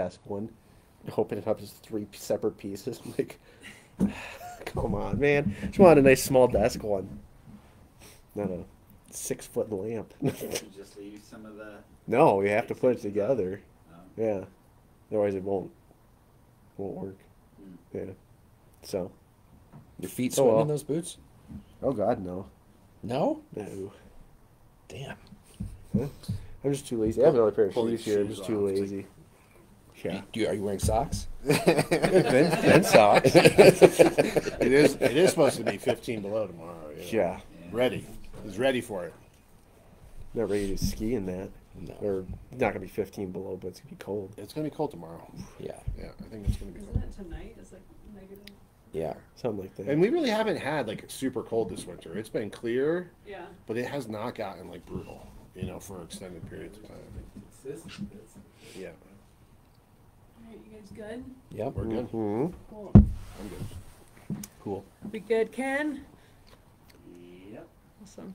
desk one. Open it up as three separate pieces. I'm like, come on, man. Just want a nice small desk one, not a six foot lamp. Just leave some of the. no, we have to put it together. um, Yeah, otherwise it won't won't work. Mm. Yeah. So. Your feet Oh, well. in those boots? Oh God, no. No. No. Damn. I'm just too lazy. I have another pair of shoes here. I'm just too off. It's lazy. Yeah. Do you, are you wearing socks? Ben, ben socks. It is. It is supposed to be 15 below tomorrow. you know. yeah. Ready. He's ready for it. Not ready to ski in that. No. Or not gonna be 15 below, but it's gonna be cold. It's gonna be cold tomorrow. Yeah. Yeah, I think it's gonna be Isn't cold. it tonight? It's like negative. Yeah. Something like that. And we really haven't had like super cold this winter. It's been clear, Yeah. but it has not gotten like brutal. You know, for extended periods of time. Yeah, All right, good? Yep. we're good. Mhm. Cool. I'm good. Cool. We good, Ken? Yep. Awesome.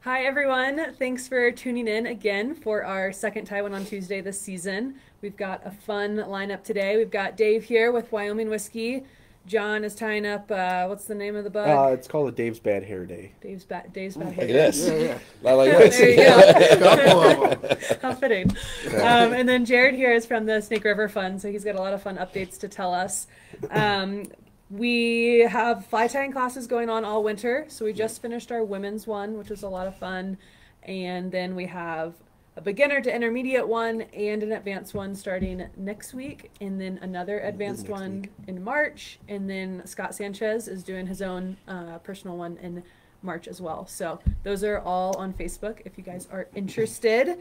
Hi, everyone. Thanks for tuning in again for our second Tie One on Tuesday this season. We've got a fun lineup today. We've got Dave here with Wyoming Whiskey. Jon is tying up, uh, what's the name of the bug? Uh, it's called a Dave's Bad Hair Day. Dave's bad. Dave's bad Look hair. at this. Yeah, yeah. I like this. There you go. Couple of them. How fitting. Um, and then Jared here is from the Snake River Fund, so he's got a lot of fun updates to tell us. Um, we have fly tying classes going on all winter, so we just finished our women's one, which was a lot of fun. And then we have a beginner to intermediate one and an advanced one starting next week, and then another advanced one week. in March. And then Scott Sanchez is doing his own uh, personal one in March as well. So those are all on Facebook if you guys are interested. And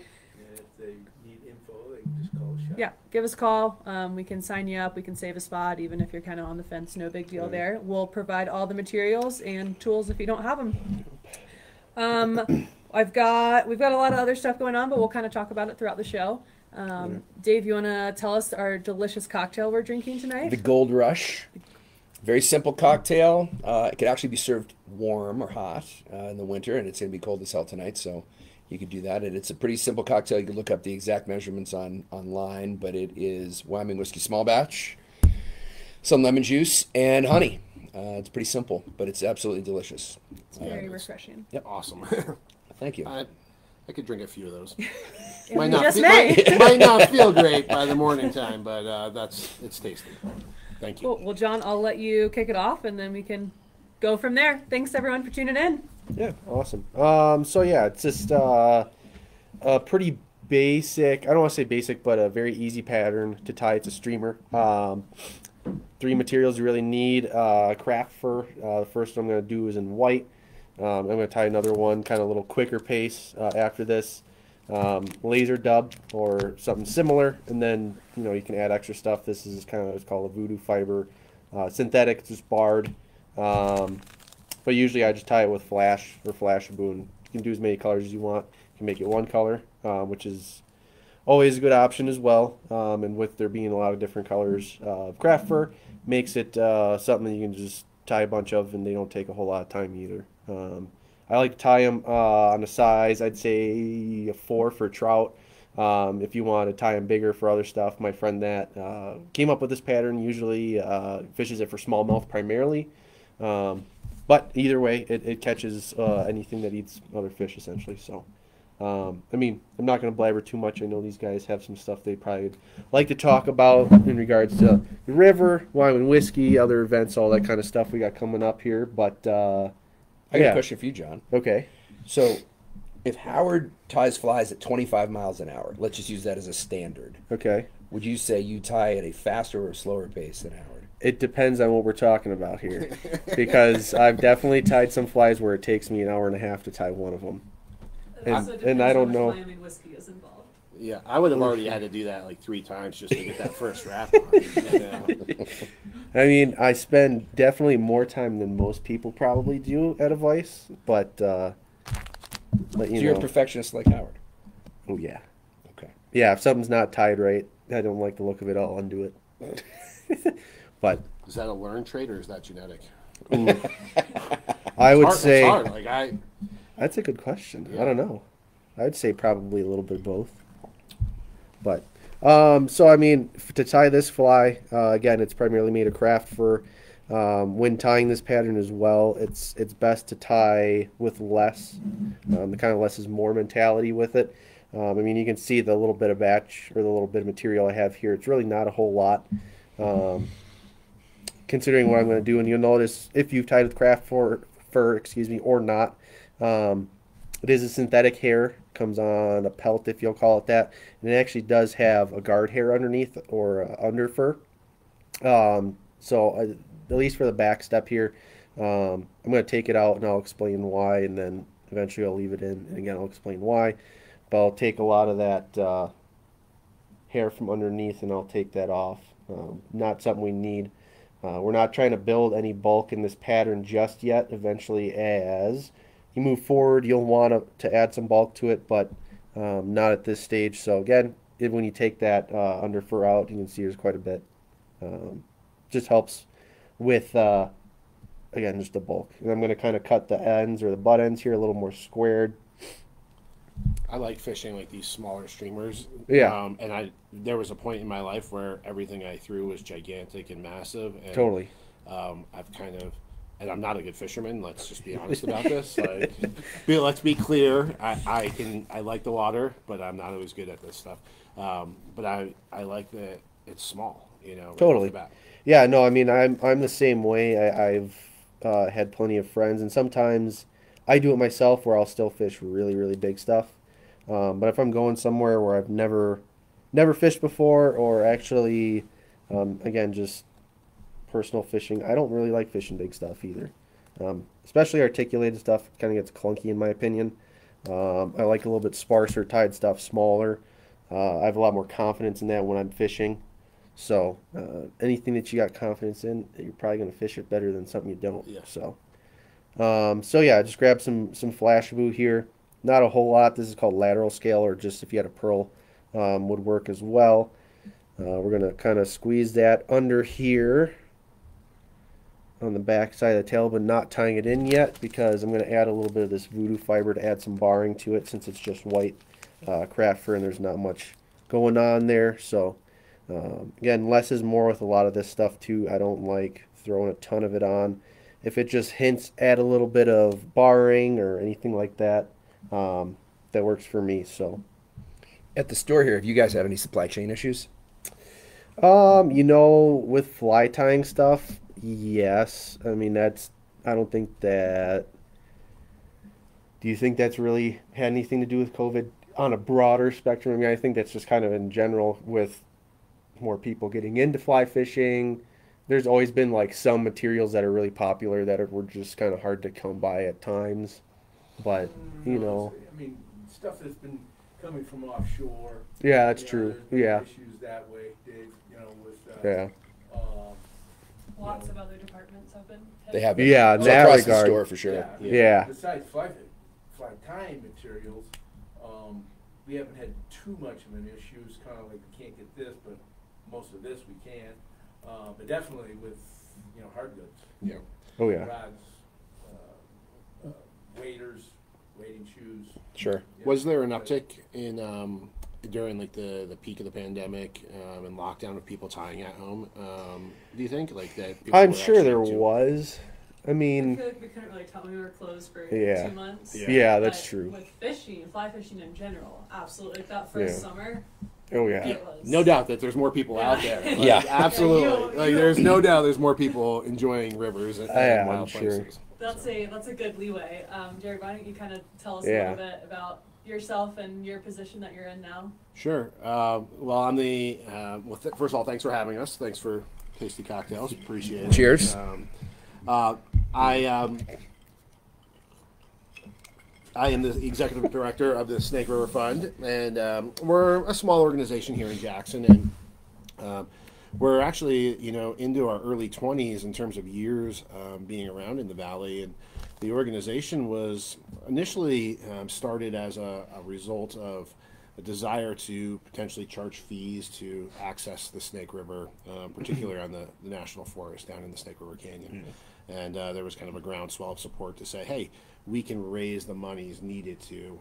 if they need info, they can just call the shop. Yeah, give us a call. Um, we can sign you up. We can save a spot, even if you're kind of on the fence. No big deal there. We'll provide all the materials and tools if you don't have them. Um, I've got we've got a lot of other stuff going on, but we'll kind of talk about it throughout the show. Um, Dave, you want to tell us our delicious cocktail we're drinking tonight? The Gold Rush. Very simple cocktail. Uh, it could actually be served warm or hot uh, in the winter, and it's going to be cold as hell tonight, so you could do that. And it's a pretty simple cocktail. You can look up the exact measurements on online, but it is Wyoming whiskey small batch, some lemon juice, and honey. Uh, it's pretty simple, but it's absolutely delicious. It's very refreshing. Awesome. Thank you. I, I could drink a few of those. Might not, just fe- may. might, might not feel great by the morning time, but uh, that's it's tasty. Thank you. Cool. Well, Jon, I'll let you kick it off, and then we can go from there. Thanks everyone for tuning in. Yeah, awesome. Um, so yeah, it's just uh, a pretty basic. I don't want to say basic, but a very easy pattern to tie. It's a streamer. Um, three materials you really need: uh, craft fur. Uh, the first one I'm going to do is in white. Um, I'm going to tie another one, kind of a little quicker pace uh, after this. Um, laser dub or something similar, and then you know you can add extra stuff. This is kind of it's called a voodoo fiber, uh, synthetic, just barred. Um, but usually I just tie it with flash or Flashabou. You can do as many colors as you want. You can make it one color, uh, which is always a good option as well. Um, and with there being a lot of different colors uh, of craft fur, makes it uh, something you can just tie a bunch of, and they don't take a whole lot of time either. Um, I like to tie them uh, on a size. I'd say a four for trout. Um, if you want to tie them bigger for other stuff, my friend that uh, came up with this pattern usually uh, fishes it for smallmouth primarily. Um, but either way, it, it catches uh, anything that eats other fish essentially. So, um, I mean, I'm not going to blabber too much. I know these guys have some stuff they probably like to talk about in regards to the river, Wyoming Whiskey, other events, all that kind of stuff we got coming up here. But uh, I got yeah. a question for you, Jon. okay, So, if Howard ties flies at 25 miles an hour, let's just use that as a standard. okay. Would you say you tie at a faster or slower pace than Howard? It depends on what we're talking about here, because I've definitely tied some flies where it takes me an hour and a half to tie one of them. And- also and I don't much know- Wyoming whiskey is involved. Yeah, I would have already had to do that like three times just to get that first draft on. You know? I mean, I spend definitely more time than most people probably do at a vice, but uh, but So you you're a perfectionist like Howard. oh yeah, Okay. yeah. If something's not tied right, I don't like the look of it. I'll undo it. but Is that a learned trait or is that genetic? I would Hard- say it's hard. Like I, that's a good question. Yeah. I don't know. I'd say probably a little bit of both. But Um, so I mean, to tie this fly, uh, again, it's primarily made of craft fur. Um, when tying this pattern as well, it's it's best to tie with less, um, the kind of less is more mentality with it. Um, I mean, you can see the little bit of batch or the little bit of material I have here. It's really not a whole lot, um, considering what I'm going to do. And you'll notice if you've tied with craft fur, fur, excuse me, or not, um, it is a synthetic hair. Comes on a pelt, if you'll call it that, and it actually does have a guard hair underneath or uh, under fur. Um, so uh, at least for the back step here, um, I'm going to take it out and I'll explain why, and then eventually I'll leave it in, and again I'll explain why. But I'll take a lot of that uh, hair from underneath and I'll take that off. Um, not something we need. Uh, we're not trying to build any bulk in this pattern just yet. Eventually, as you move forward, you'll want to, to add some bulk to it, but um, not at this stage. So again, if, when you take that uh, under fur out, you can see there's quite a bit. Um, just helps with uh, again just the bulk. And I'm going to kind of cut the ends or the butt ends here a little more squared. I like fishing like these smaller streamers. Yeah. Um, and I there was a point in my life where everything I threw was gigantic and massive. And, Totally. Um, I've kind of, and I'm not a good fisherman. Let's just be honest about this. Like, be, let's be clear. I, I can I like the water, but I'm not always good at this stuff. Um, but I I like that it's small. You know. right Totally. Yeah, no, I mean, I'm I'm the same way. I, I've uh, had plenty of friends, and sometimes I do it myself, where I'll still fish really, really big stuff. Um, but if I'm going somewhere where I've never, never fished before, or actually, um, again, just personal fishing, I don't really like fishing big stuff either. Um, especially articulated stuff kind of gets clunky in my opinion. Um, I like a little bit sparser tied stuff, smaller. Uh, I have a lot more confidence in that when I'm fishing. So uh, anything that you got confidence in, you're probably going to fish it better than something you don't. Yeah. So, um, so yeah, just grab some some Flashabou here. Not a whole lot. This is called lateral scale, or just if you had a pearl, um, would work as well. Uh, we're gonna kind of squeeze that under here on the back side of the tail, but not tying it in yet because I'm gonna add a little bit of this voodoo fiber to add some barring to it since it's just white uh, craft fur and there's not much going on there. So. Um, again, less is more with a lot of this stuff too. I don't like throwing a ton of it on. If it just hints at a little bit of barring or anything like that, um, that works for me. So, At the store here, if you guys have any supply chain issues, um, you know, with fly tying stuff, yes. I mean, that's. I don't think that. Do you think that's really had anything to do with COVID on a broader spectrum? I mean, I think that's just kind of in general with more people getting into fly fishing. There's always been like some materials that are really popular that are, were just kind of hard to come by at times. But, you know, I mean, stuff that's been coming from offshore. yeah, that's you know, true. Yeah. Issues that way, Dave, you know, with, uh, Yeah. Lots of other departments have been. hit. they have it. Yeah, in So that across regard. the store for sure. yeah. Yeah. Besides fly, fly tying materials, um, we haven't had too much of an issue. It's kind of like we can't get this, but most of this we can. Uh, but definitely with, you know, hard goods. Yeah. Oh, yeah. Rods, uh, uh, waders, wading shoes. Sure. Yeah. Was there an uptick in um, during like the, the peak of the pandemic um, and lockdown of people tying at home? Um, do you think like that? I'm sure there into- was. I I mean, feel like we couldn't really tell. We were closed for Yeah. two months. Yeah. yeah, that's But true. With fishing, fly fishing in general, absolutely. Like that first Yeah. summer, Oh, yeah. it. No doubt that there's more people out there. Like, Yeah. absolutely. Like, there's no doubt there's more people enjoying rivers and, and Yeah, I'm wild sure. places. That's a that's a good leeway. Um, Jared, why don't you kind of tell us Yeah. a little bit about yourself and your position that you're in now? Sure. Um, well, I'm the. Uh, well, th- first of all, thanks for having us. Thanks for tasty cocktails. Appreciate it. Cheers. Um, uh, I. Um, I am the executive director of the Snake River Fund, and um, we're a small organization here in Jackson, and um, we're actually, you know, into our early 20s in terms of years um, being around in the valley. And the organization was initially um, started as a, a result of a desire to potentially charge fees to access the Snake River, um, particularly on the, the national forest down in the Snake River Canyon. And uh, there was kind of a groundswell of support to say, hey, we can raise the monies needed to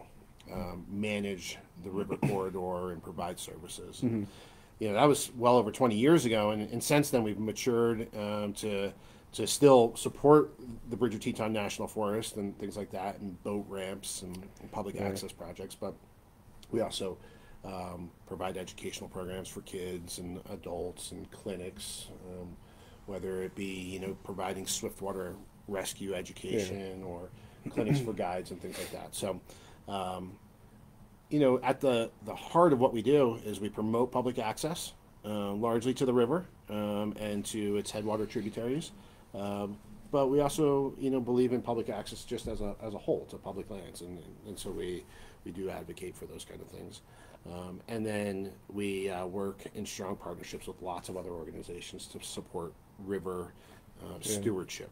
um, manage the river corridor and provide services. You know, that was well over 20 years ago, and, and since then we've matured um, to to still support the Bridger Teton National Forest and things like that, and boat ramps and, and public access projects. But we also um, provide educational programs for kids and adults and clinics, um, whether it be you know providing swiftwater rescue education or clinics for guides and things like that. So, um, you know, at the the heart of what we do is we promote public access, uh, largely to the river um, and to its headwater tributaries. Um, but we also, you know, believe in public access just as a, as a whole to public lands, and, and so we, we do advocate for those kind of things. Um, and then we uh, work in strong partnerships with lots of other organizations to support river uh, stewardship,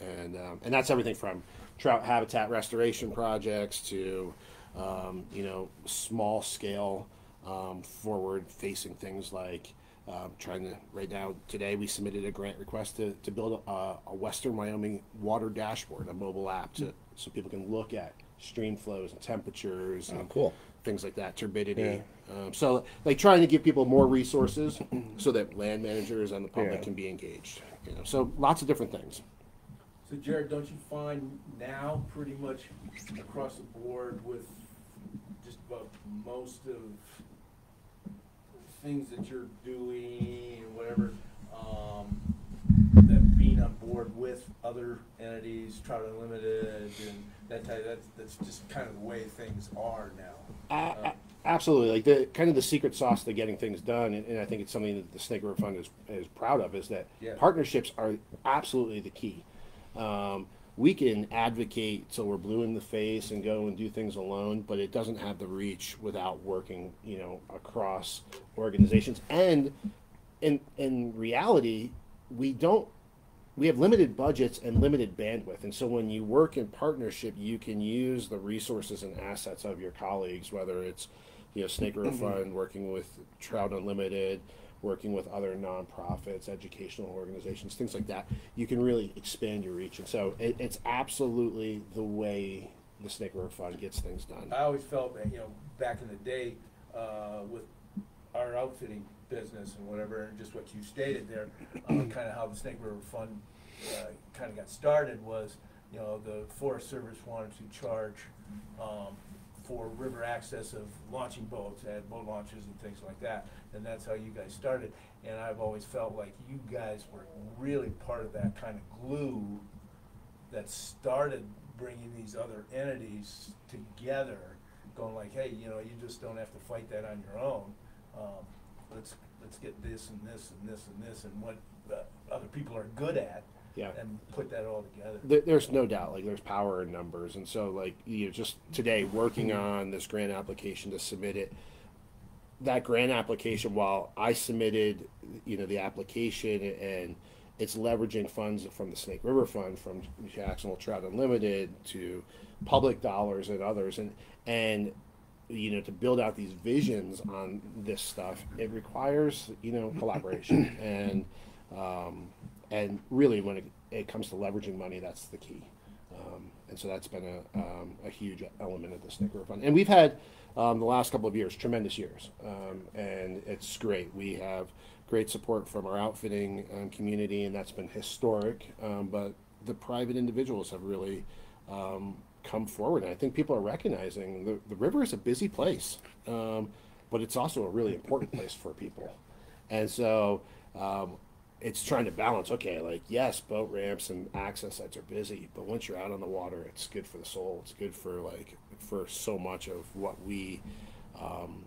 and um, and that's everything from trout habitat restoration projects to, um, you know, small scale, um, forward facing things like um, trying to, right now, today we submitted a grant request to, to build a, a Western Wyoming water dashboard, a mobile app to, so people can look at stream flows and temperatures and Oh, cool. things like that, turbidity. Um, so, like trying to give people more resources so that land managers and the public Yeah. can be engaged. You know, so lots of different things. So Jared, don't you find now pretty much across the board with just about most of things that you're doing and whatever, um, that being on board with other entities, Trout Unlimited and that type, that's, that's just kind of the way things are now. A- absolutely, like the kind of the secret sauce to getting things done, and, and I think it's something that the Snake River Fund is, is proud of, is that Yeah. partnerships are absolutely the key. Um, we can advocate till we're blue in the face and go and do things alone, but it doesn't have the reach without working, you know, across organizations. And in in reality, we don't we have limited budgets and limited bandwidth. And so when you work in partnership, you can use the resources and assets of your colleagues, whether it's, you know, Snake River mm-hmm. Fund, working with Trout Unlimited, working with other nonprofits, educational organizations, things like that. You can really expand your reach. And so it, it's absolutely the way the Snake River Fund gets things done. I always felt that, you know, back in the day, uh, with our outfitting business and whatever, and just what you stated there, uh, kind of how the Snake River Fund, uh, kind of got started was, you know, the Forest Service wanted to charge, um, for river access of launching boats, at boat launches and things like that, and that's how you guys started. And I've always felt like you guys were really part of that kind of glue that started bringing these other entities together, going like, hey, you know, you just don't have to fight that on your own. Um, let's let's get this and this and this and this and what other people are good at, Yeah. and put that all together. there, there's no doubt like there's power in numbers and so like you know just today working on this grant application to submit it that grant application while i submitted you know the application and it's leveraging funds from the snake river fund from Jackson Hole trout unlimited to public dollars and others and and you know to build out these visions on this stuff it requires you know collaboration and um, and really when it, it comes to leveraging money that's the key um, and so that's been a, um, a huge element of the River Fund. And we've had um, the last couple of years tremendous years, um, and it's great. We have great support from our outfitting um, community, and that's been historic. Um, but the private individuals have really come forward, and I think people are recognizing the, the river is a busy place, but it's also a really important place for people. And so um, it's trying to balance, okay, like, yes, boat ramps and access sites are busy, but once you're out on the water, it's good for the soul. It's good for, like, for so much of what we, um,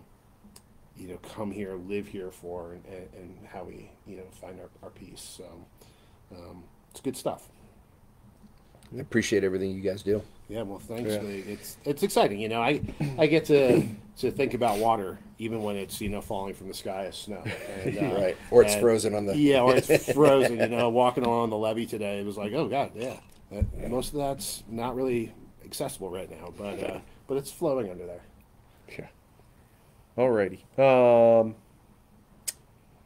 you know, come here, live here for, and, and, and how we, you know, find our, our peace. So um, it's good stuff. I appreciate everything you guys do. Yeah, well, thanks. Yeah. It's it's exciting, you know. I I get to to think about water even when it's you know falling from the sky as snow. And, uh, Right. Or it's and- frozen on the- yeah, or it's frozen. You know, walking along the levee today, it was like, oh god, yeah. That- Most of that's not really accessible right now, but uh, but it's flowing under there. Yeah. Alrighty. Um,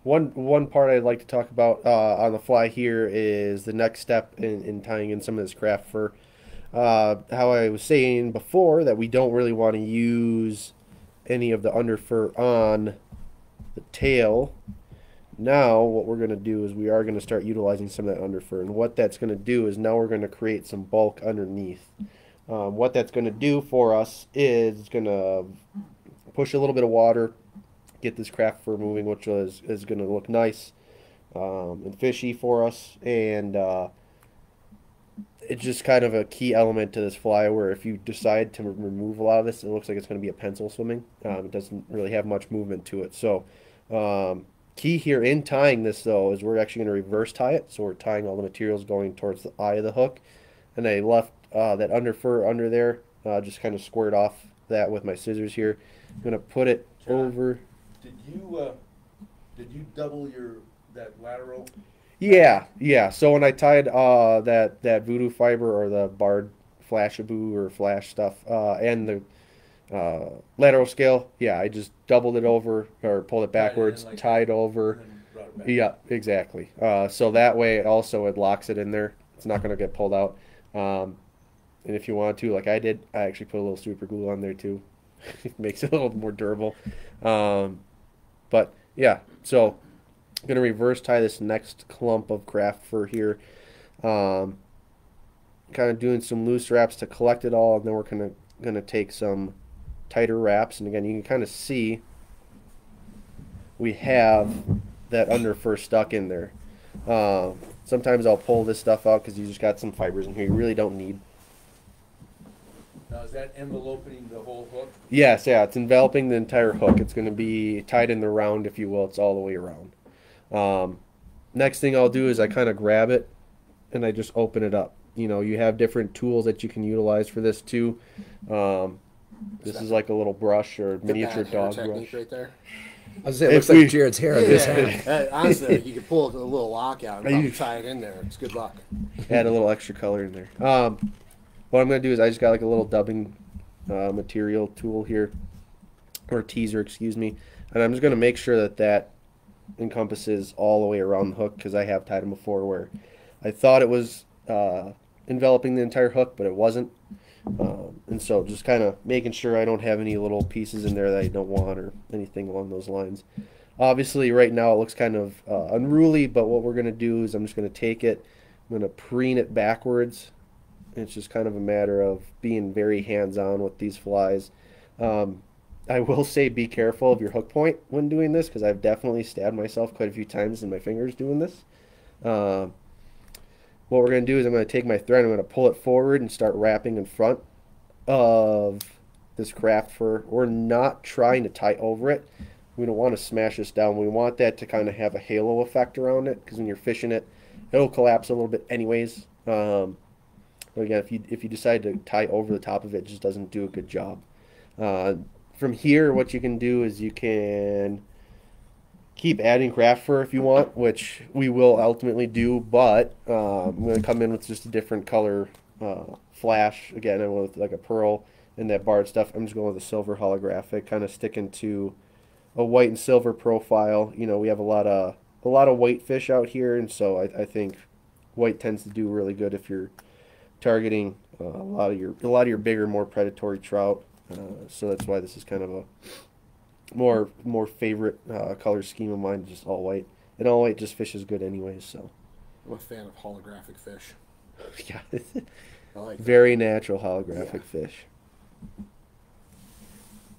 one one part I'd like to talk about uh, on the fly here is the next step in, in tying in some of this craft fur. Uh, how I was saying before that we don't really want to use any of the underfur on the tail. Now, what we're going to do is we are going to start utilizing some of that underfur. And what that's going to do is now we're going to create some bulk underneath. Um, what that's going to do for us is it's going to push a little bit of water, get this craft fur moving, which is, is going to look nice um, and fishy for us. And uh, it's just kind of a key element to this fly where if you decide to remove a lot of this, it looks like it's going to be a pencil swimming. Um, it doesn't really have much movement to it. So, um, key here in tying this though is we're actually going to reverse tie it. So we're tying all the materials going towards the eye of the hook. And I left uh, that under fur under there, uh, just kind of squared off that with my scissors here. I'm going to put it Jon? over. Did you, uh, did you double your, that lateral? Yeah, yeah. So when I tied uh, that that voodoo fiber or the barred Flashabou or flash stuff uh, and the uh, lateral scale, yeah, I just doubled it over or pulled it it backwards, like- tied over. and then brought it back? Yeah, exactly. Uh, so that way, also it locks it in there. It's not going to get pulled out. Um, and if you want to, like I did, I actually put a little super glue on there too. it makes it a little more durable. Um, but yeah, so I'm gonna reverse tie this next clump of craft fur here. Um, kind of doing some loose wraps to collect it all, and then we're gonna gonna take some tighter wraps. And again, you can kind of see we have that under fur stuck in there. Uh, sometimes I'll pull this stuff out because you just got some fibers in here you really don't need. Now, is that enveloping the whole hook? Yes, yeah, it's enveloping the entire hook. It's going to be tied in the round, if you will. It's all the way around. Um, next thing I'll do is I kind of grab it and I just open it up. You know, you have different tools that you can utilize for this too. Um, this is like a little brush or miniature dog brush. right there. I was saying, it If looks like Jared's hair on this hand. Yeah, uh, honestly, you could pull a little lock out and I probably tie it in there. It's good luck. Add a little extra color in there. Um, what I'm going to do is I just got like a little dubbing uh, material tool here, or teaser, excuse me, and I'm just going to make sure that that encompasses all the way around the hook because I have tied them before where I thought it was uh, enveloping the entire hook, but it wasn't. Um, and so just kind of making sure I don't have any little pieces in there that I don't want or anything along those lines. Obviously, right now it looks kind of uh, unruly, but what we're going to do is I'm just going to take it, I'm going to preen it backwards. It's just kind of a matter of being very hands on with these flies. Um, I will say be careful of your hook point when doing this because I've definitely stabbed myself quite a few times in my fingers doing this. Um, what we're going to do is I'm going to take my thread, I'm going to pull it forward and start wrapping in front of this craft fur. We're not trying to tie over it. We don't want to smash this down. We want that to kind of have a halo effect around it because when you're fishing it, it'll collapse a little bit anyways. Um, but again, if you if you decide to tie over the top of it, it just doesn't do a good job. Uh, from here, what you can do is you can keep adding craft fur if you want, which we will ultimately do. But uh, I'm going to come in with just a different color uh, flash. Again, I with like a pearl and that barred stuff. I'm just going with a silver holographic, kind of sticking to a white and silver profile. You know, we have a lot of a lot of white fish out here, and so I, I think white tends to do really good if you're targeting uh, a lot of your a lot of your bigger, more predatory trout. Uh, so that's why this is kind of a more more favorite uh, color scheme of mine, just all white. And all white just fishes good anyways. So I'm a fan of holographic fish. yeah, I like that. very natural holographic fish.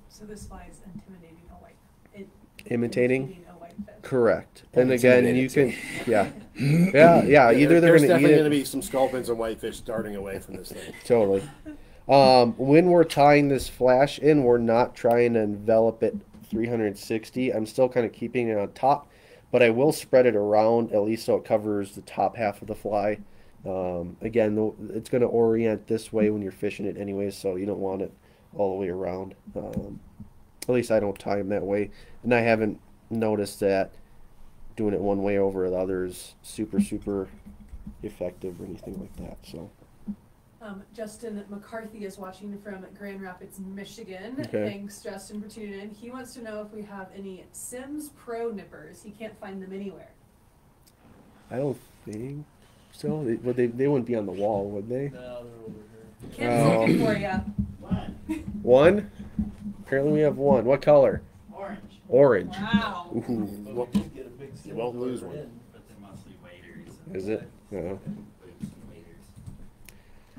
So this fly is intimidating a white. It, Imitating. a white fish. Correct. And again, you can, Intimidating. yeah, yeah, yeah. Either they're There's going to eat definitely going to be some sculpins and whitefish darting away from this thing. Totally. Um, when we're tying this flash in, we're not trying to envelop it 360. I'm still kind of keeping it on top, but I will spread it around at least so it covers the top half of the fly. Um, again, it's going to orient this way when you're fishing it anyway, so you don't want it all the way around. Um, at least I don't tie them that way, and I haven't noticed that doing it one way over the other is super super effective or anything like that. So. Um, Justin McCarthy is watching from Grand Rapids, Michigan. Okay. Thanks, Justin, for tuning in. He wants to know if we have any Simms Pro nippers. He can't find them anywhere. I don't think so. They, would they, they wouldn't be on the wall, would they? No, they're over here. Kim's Oh. looking for you. One, One. Apparently we have one. What color? orange, Orange. Wow. Ooh. Well, Get a big you won't lose one. in. but they're mostly waders. and Is it? Yeah.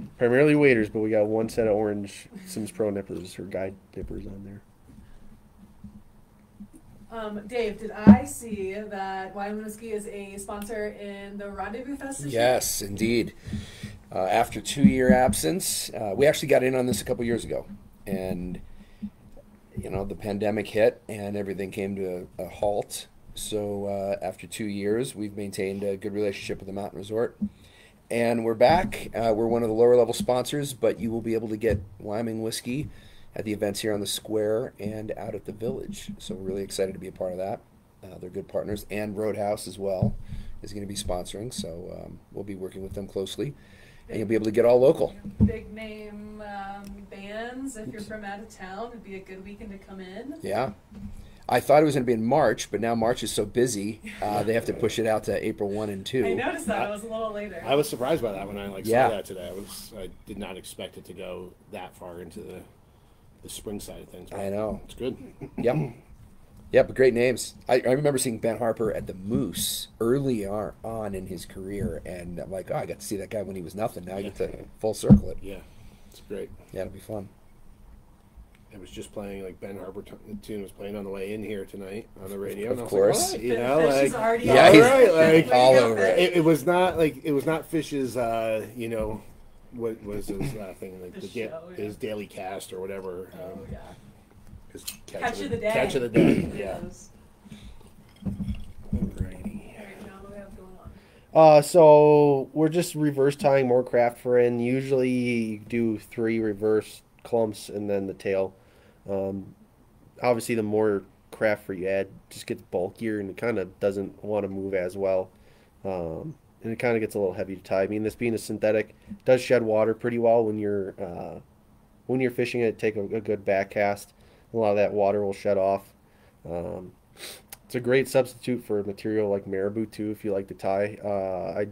Boobs and waders. Primarily waiters, but we got one set of orange Simms Pro nippers or guide nippers on there. Um, Dave, did I see that Wyoming Whiskey is a sponsor in the Rendezvous Fest this year? Yes, indeed. Uh, after two year absence, uh, we actually got in on this a couple years ago, and you know the pandemic hit and everything came to a, a halt. So uh, after two years, we've maintained a good relationship with the Mountain Resort, and we're back. Uh, we're one of the lower level sponsors, but you will be able to get Wyoming whiskey at the events here on the square and out at the village. So we're really excited to be a part of that. Uh, they're good partners, and Roadhouse as well is going to be sponsoring. So um, we'll be working with them closely, and you'll be able to get all local. Big name um, bands. If you're from out of town, it'd be a good weekend to come in. Yeah. I thought it was going to be in March, but now March is so busy, uh, they have to push it out to April 1 and 2. I noticed that it was a little later. I was surprised by that when I like Yeah. saw that today. I was I did not expect it to go that far into the the spring side of things. I know. It's good. Yep. Yep, great names. I, I remember seeing Ben Harper at the Moose early on, on in his career, and I'm like, oh, I got to see that guy when he was nothing. Now I get to full circle it. Yeah, it's great. Yeah, it'll be fun. I was just playing like Ben Harper t- tune was playing on the way in here tonight on the radio. and I Of was like, course. You know, like already Yeah, on. he's Alright, like- all over it. It, it was not like it was not Fish's, uh, you know, what was his uh, thing like The the, da- yeah. his daily cast or whatever. Oh um, yeah. his Catch of the day. Catch of the day. Yeah. Yes. Alrighty. All right, now what we have going on? Uh, so we're just reverse tying more craft fur in. Usually you do three reverse clumps and then the tail. Um, obviously, the more craft fur you add, just gets bulkier and it kind of doesn't want to move as well. Um, and it kind of gets a little heavy to tie. I mean, this being a synthetic, does shed water pretty well when you're uh, when you're fishing it. Take a, a good back cast. A lot of that water will shed off. Um, it's a great substitute for material like marabou too, if you like to tie. Uh, I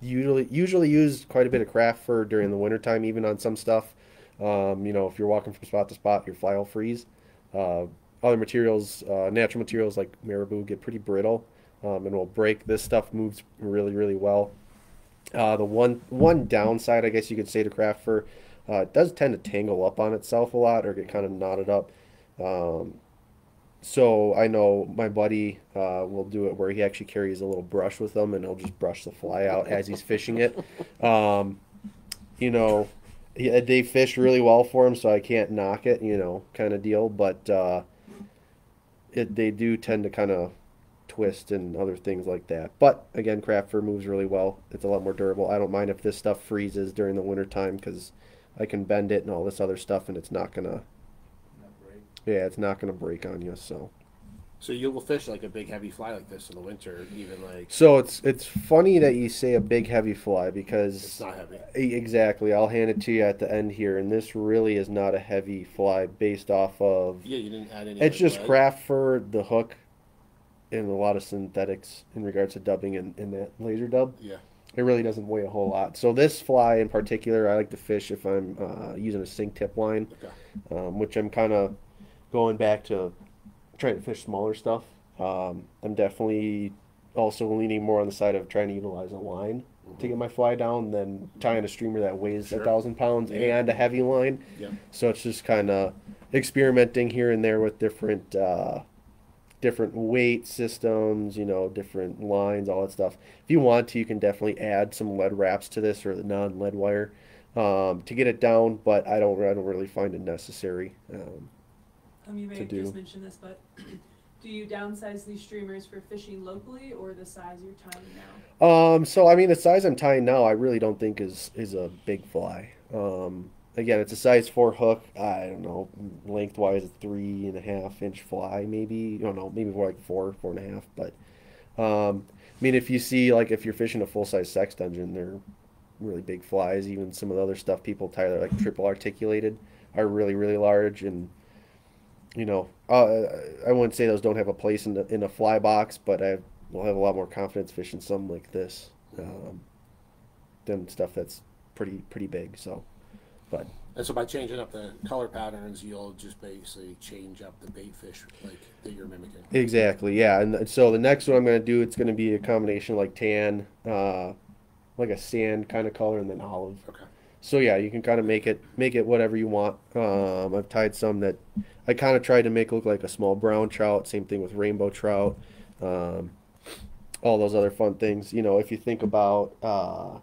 usually usually use quite a bit of craft fur during the wintertime, even on some stuff. Um, you know, if you're walking from spot to spot, your fly will freeze. Uh, other materials, uh, natural materials like marabou, get pretty brittle um, and will break. This stuff moves really, really well. Uh, the one one downside, I guess you could say, to craft fur, uh, it does tend to tangle up on itself a lot or get kind of knotted up. Um, so I know my buddy uh, will do it where he actually carries a little brush with him and he'll just brush the fly out as he's fishing it. Um, you know, he, they fish really well for him, so I can't knock it, you know, kind of deal. But uh, it, they do tend to kind of twist and other things like that. But again, craft fur moves really well. It's a lot more durable. I don't mind if this stuff freezes during the winter time because I can bend it and all this other stuff, and it's not gonna. Not. Yeah, it's not gonna break on you. So. So you will fish like a big heavy fly like this in the winter, even like So it's it's funny that you say a big heavy fly because it's not heavy. Exactly I'll hand it to you at the end here, and this really is not a heavy fly based off of. Yeah, you didn't add any. It's just craft fur the hook, and a lot of synthetics in regards to dubbing in, in that laser dub. Yeah. It really doesn't weigh a whole lot. So this fly in particular, I like to fish if I'm uh, using a sink tip line, Okay. um, which I'm kind of going back to trying to fish smaller stuff. Um, I'm definitely also leaning more on the side of trying to utilize a line to get my fly down than tying a streamer that weighs Sure. a thousand pounds Yeah. and a heavy line. Yeah. So it's just kind of experimenting here and there with different uh, different weight systems, you know, different lines, all that stuff. If you want to, you can definitely add some lead wraps to this or the non-lead wire um, to get it down. But I don't, I don't really find it necessary. Um, Um, you may to have do. just mentioned this, but do you downsize these streamers for fishing locally or the size you're tying now? Um, so I mean, the size I'm tying now, I really don't think is is a big fly. Um, again, it's a size four hook. I don't know, lengthwise a three and a half inch fly, maybe. I don't know, maybe more like four, four and a half. But um, I mean, if you see like if you're fishing a full size sex dungeon, they're really big flies. Even some of the other stuff people tie, they're like triple articulated, are really really large and. You know, uh, I wouldn't say those don't have a place in the in a fly box, but I will have a lot more confidence fishing some like this um, than stuff that's pretty pretty big. So But And so by changing up the color patterns, you'll just basically change up the bait fish like that you're mimicking. exactly, yeah. And so the next one I'm gonna do, it's gonna be a combination like tan, uh, like a sand kind of color, and then olive. Okay. So yeah, you can kind of make it make it whatever you want. Um, I've tied some that I kind of tried to make look like a small brown trout. Same thing with rainbow trout. Um, all those other fun things. You know, if you think about uh,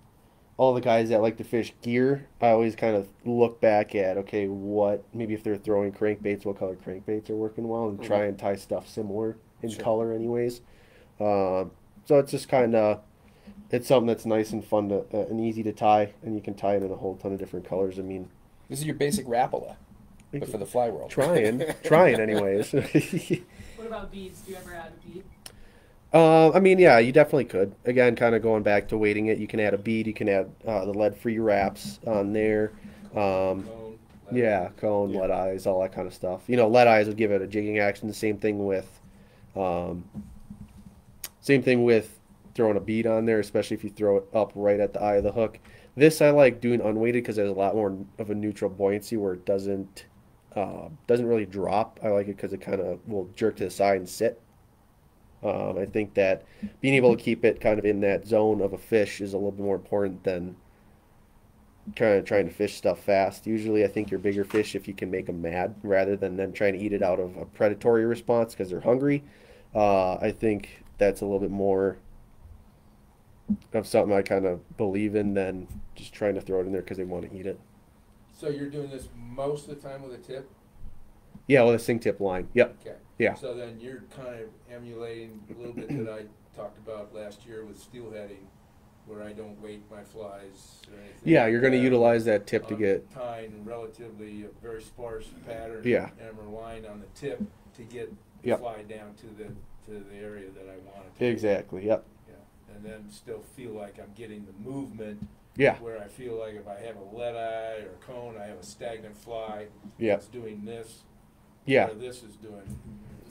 all the guys that like to fish gear, I always kind of look back at okay, what maybe if they're throwing crankbaits, what color crankbaits are working well, and try and tie stuff similar in Sure. color, anyways. Um, so it's just kind of it's something that's nice and fun to uh, and easy to tie, and you can tie it in a whole ton of different colors. I mean, This is your basic Rapala, but for the fly world. trying, trying, anyways. What about beads? Do you ever add a bead? uh, I mean, yeah, you definitely could. Again, kind of going back to weighting it, you can add a bead, you can add uh, the lead-free wraps on there. Um, Cone, yeah, cone, Yeah. lead eyes, all that kind of stuff. You know, lead eyes would give it a jigging action. The same thing with, um, same thing with throwing a bead on there, especially if you throw it up right at the eye of the hook. This I like doing unweighted because there's a lot more of a neutral buoyancy where it doesn't uh, doesn't really drop. I like it because it kind of will jerk to the side and sit. Um, I think that being able to keep it kind of in that zone of a fish is a little bit more important than kind of trying to fish stuff fast. Usually, I think you're bigger fish if you can make them mad rather than them trying to eat it out of a predatory response because they're hungry. Uh, I think that's a little bit more of something I kind of believe in than just trying to throw it in there because they want to eat it. So you're doing this most of the time with a tip? Yeah, with a sink tip line. Yep. Okay. Yeah. So then you're kind of emulating a little bit that I talked about last year with steelheading, where I don't weight my flies or anything. Yeah, you're going to utilize that tip to get. tying relatively a very sparse pattern. Yeah. Emerald line on the tip to get the Yep. fly down to the to the area that I want it to. Exactly. Yep. Yeah. And then still feel like I'm getting the movement Yeah. where I feel like if I have a lead eye or cone, I have a stagnant fly. Yeah. It's doing this. Yeah. Or this is doing.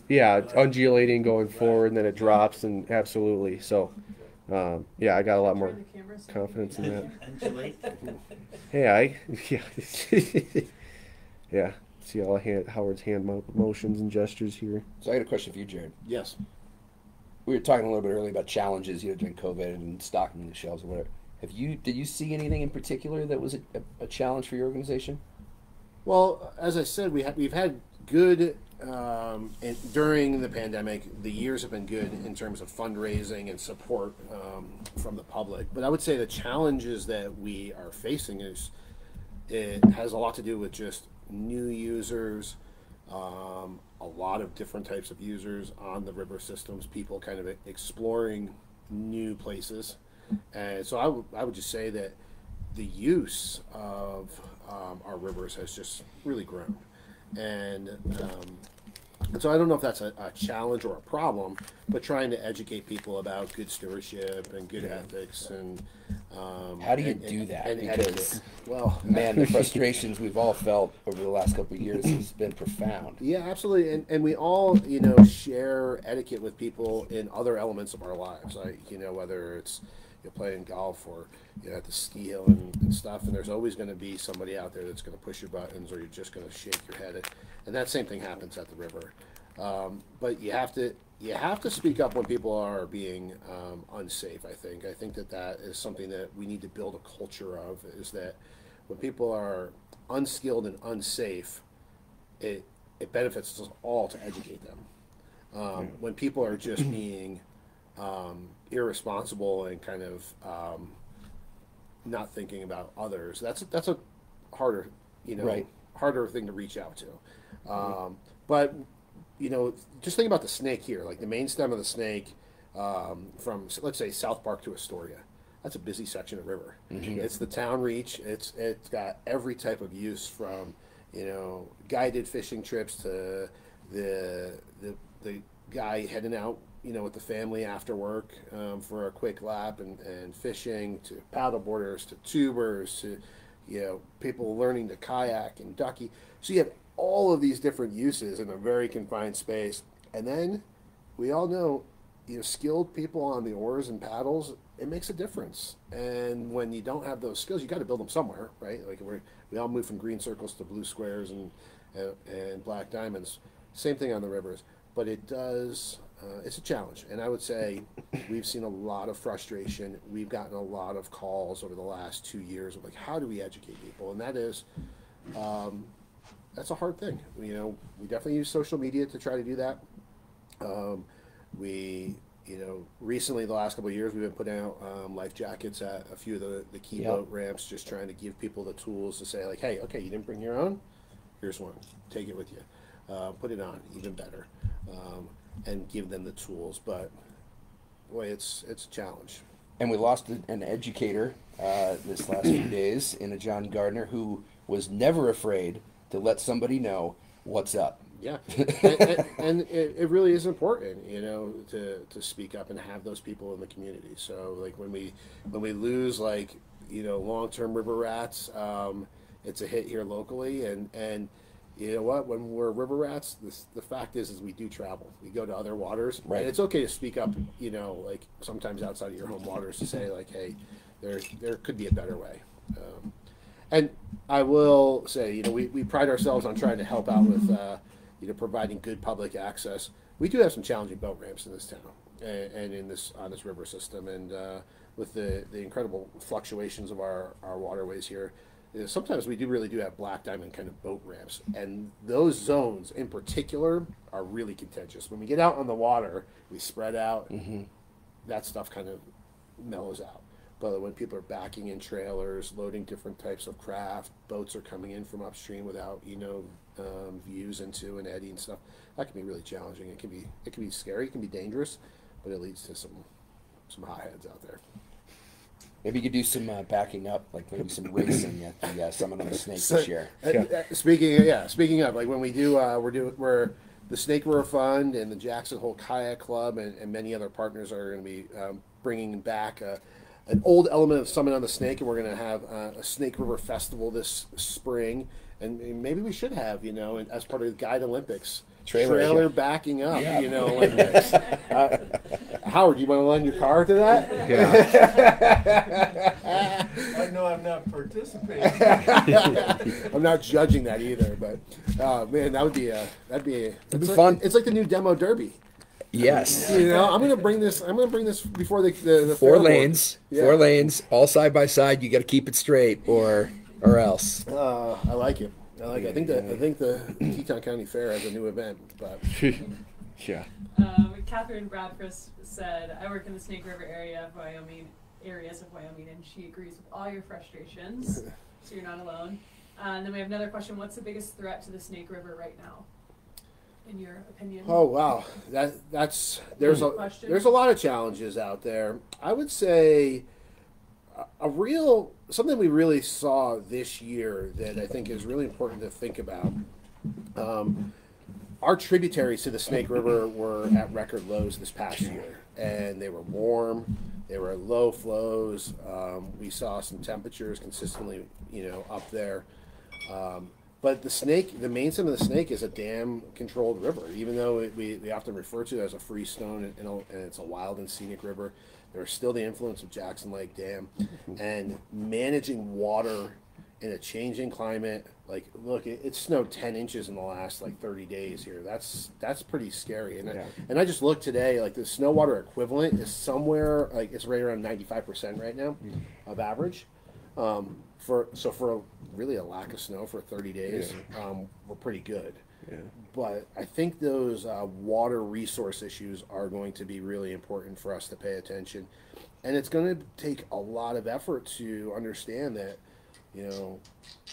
Yeah. It's undulating going forward and then it drops and absolutely. So, um, yeah, I got a lot more Turn the camera so confidence in that. Undulate. Hey, I yeah, yeah. See all hand, Howard's hand mo- motions and gestures here. So I got a question for you, Jared. Yes. We were talking a little bit earlier about challenges, you know, during COVID and stocking the shelves or whatever. Have you did you see anything in particular that was a, a, challenge for your organization? Well, as I said, we ha- we've had good um, and during the pandemic. The years have been good in terms of fundraising and support um, from the public. But I would say the challenges that we are facing is it has a lot to do with just new users, um, a lot of different types of users on the river systems, people kind of exploring new places. And so I would would just say that the use of um, our rivers has just really grown. And, um, and so I don't know if that's a, a challenge or a problem, but trying to educate people about good stewardship and good ethics and um, How do you and- do and- that? And, Because-. Well, Man, the frustrations we've all felt over the last couple of years has been profound. Yeah, absolutely, and and we all you know share etiquette with people in other elements of our lives. Like you know whether it's you're playing golf or you're at the ski hill and, and stuff, and there's always going to be somebody out there that's going to push your buttons, or you're just going to shake your head. And that same thing happens at the river. Um, but you have to you have to speak up when people are being um, unsafe. I think I think that that is something that we need to build a culture of. Is that when people are unskilled and unsafe, it it benefits us all to educate them. Um, when people are just being um, irresponsible and kind of um, not thinking about others, that's that's a harder you know Right. harder thing to reach out to. Um, but you know, just think about the snake here, like the main stem of the snake um, from let's say South Park to Astoria. That's a busy section of river. It's the town reach. It's it's got every type of use from you know guided fishing trips to the the the guy heading out you know with the family after work um, for a quick lap and, and fishing to paddle boarders to tubers to you know people learning to kayak and ducky. So you have all of these different uses in a very confined space, and then we all know you know, skilled people on the oars and paddles, it makes a difference. And when you don't have those skills, you got to build them somewhere, right? Like we we all move from green circles to blue squares and and, and black diamonds. Same thing on the rivers, but it does. Uh, it's a challenge, and I would say we've seen a lot of frustration. We've gotten a lot of calls over the last two years of like, how do we educate people? And that is, um, that's a hard thing. You know, we definitely use social media to try to do that. Um, we, you know, recently the last couple of years we've been putting out um, life jackets at a few of the, the key Yep. boat ramps, just trying to give people the tools to say like, hey, okay, you didn't bring your own, here's one, take it with you, uh, put it on, even better, um, and give them the tools. But boy, it's it's a challenge. And we lost an educator uh, this last few days in a John Gardner who was never afraid to let somebody know what's up. Yeah, and, and, and it, it really is important, you know, to, to speak up and have those people in the community. So, like when we when we lose like you know long term river rats, um, it's a hit here locally, and and you know what? When we're river rats, this, the fact is is we do travel. We go to other waters, Right. and it's okay to speak up. You know, like sometimes outside of your home waters to say like, hey, there there could be a better way. Um, and I will say, you know, we, we pride ourselves on trying to help out with, uh, you know, providing good public access. We do have some challenging boat ramps in this town and, and in this on this river system, and uh, with the, the incredible fluctuations of our, our waterways here, you know, sometimes we do really do have black diamond kind of boat ramps, and those zones in particular are really contentious. When we get out on the water, we spread out. That stuff kind of mellows out. But when people are backing in trailers, loading different types of craft, boats are coming in from upstream without you know um, views into an eddy and stuff. That can be really challenging. It can be it can be scary. It can be dangerous, but it leads to some some hotheads out there. Maybe you could do some uh, backing up, like maybe some racing at the uh, Summit on the Snake So- this year. Uh, uh, speaking, yeah, speaking of like when we do, uh, we're doing we're the Snake River Fund and the Jackson Hole Kayak Club and, and many other partners are going to be um, bringing back uh, an old element of Summit on the Snake, and we're going to have uh, a Snake River Festival this spring, and, and maybe we should have, you know, as part of the Guide Olympics. Trailer, Trailer yeah. backing up, Yeah. you know. Olympics. uh, Howard, you want to lend your car to that? Yeah. I know I'm not participating. I'm not judging that either, but uh, man, that would be a that'd be a, be it's like, fun. It's like the new demo derby. Yes. You know, I'm gonna bring this. I'm gonna bring this before the the, the Four lanes, Yeah. four lanes, all side by side. You got to keep it straight, or or else. Uh, I like it. I like. I think that I think the Teton County Fair has a new event, but yeah. Um, Catherine Bradford said, I work in the Snake River area of Wyoming, areas of Wyoming, and she agrees with all your frustrations. so you're not alone. Uh, and then we have another question What's the biggest threat to the Snake River right now, in your opinion? oh wow, that that's there's a Question. there's a lot of challenges out there. I would say a, real something we really saw this year that I think is really important to think about. Um, our tributaries to the Snake River were at record lows this past year, and they were warm. They were low flows. Um, we saw some temperatures consistently, you know, up there. Um, but the snake, the main stem of the snake is a dam-controlled river. Even though it, we, we often refer to it as a freestone and, and it's a wild and scenic river, there's still the influence of Jackson Lake Dam. And managing water in a changing climate, like look, it, it snowed 10 inches in the last like 30 days here. That's that's pretty scary. And Yeah. I, and I just looked today, like the snow water equivalent is somewhere like it's right around 95% right now of average. Um, for so for a, really a lack of snow for 30 days, um, we're pretty good. Yeah. But I think those uh, water resource issues are going to be really important for us to pay attention, and it's going to take a lot of effort to understand that, you know,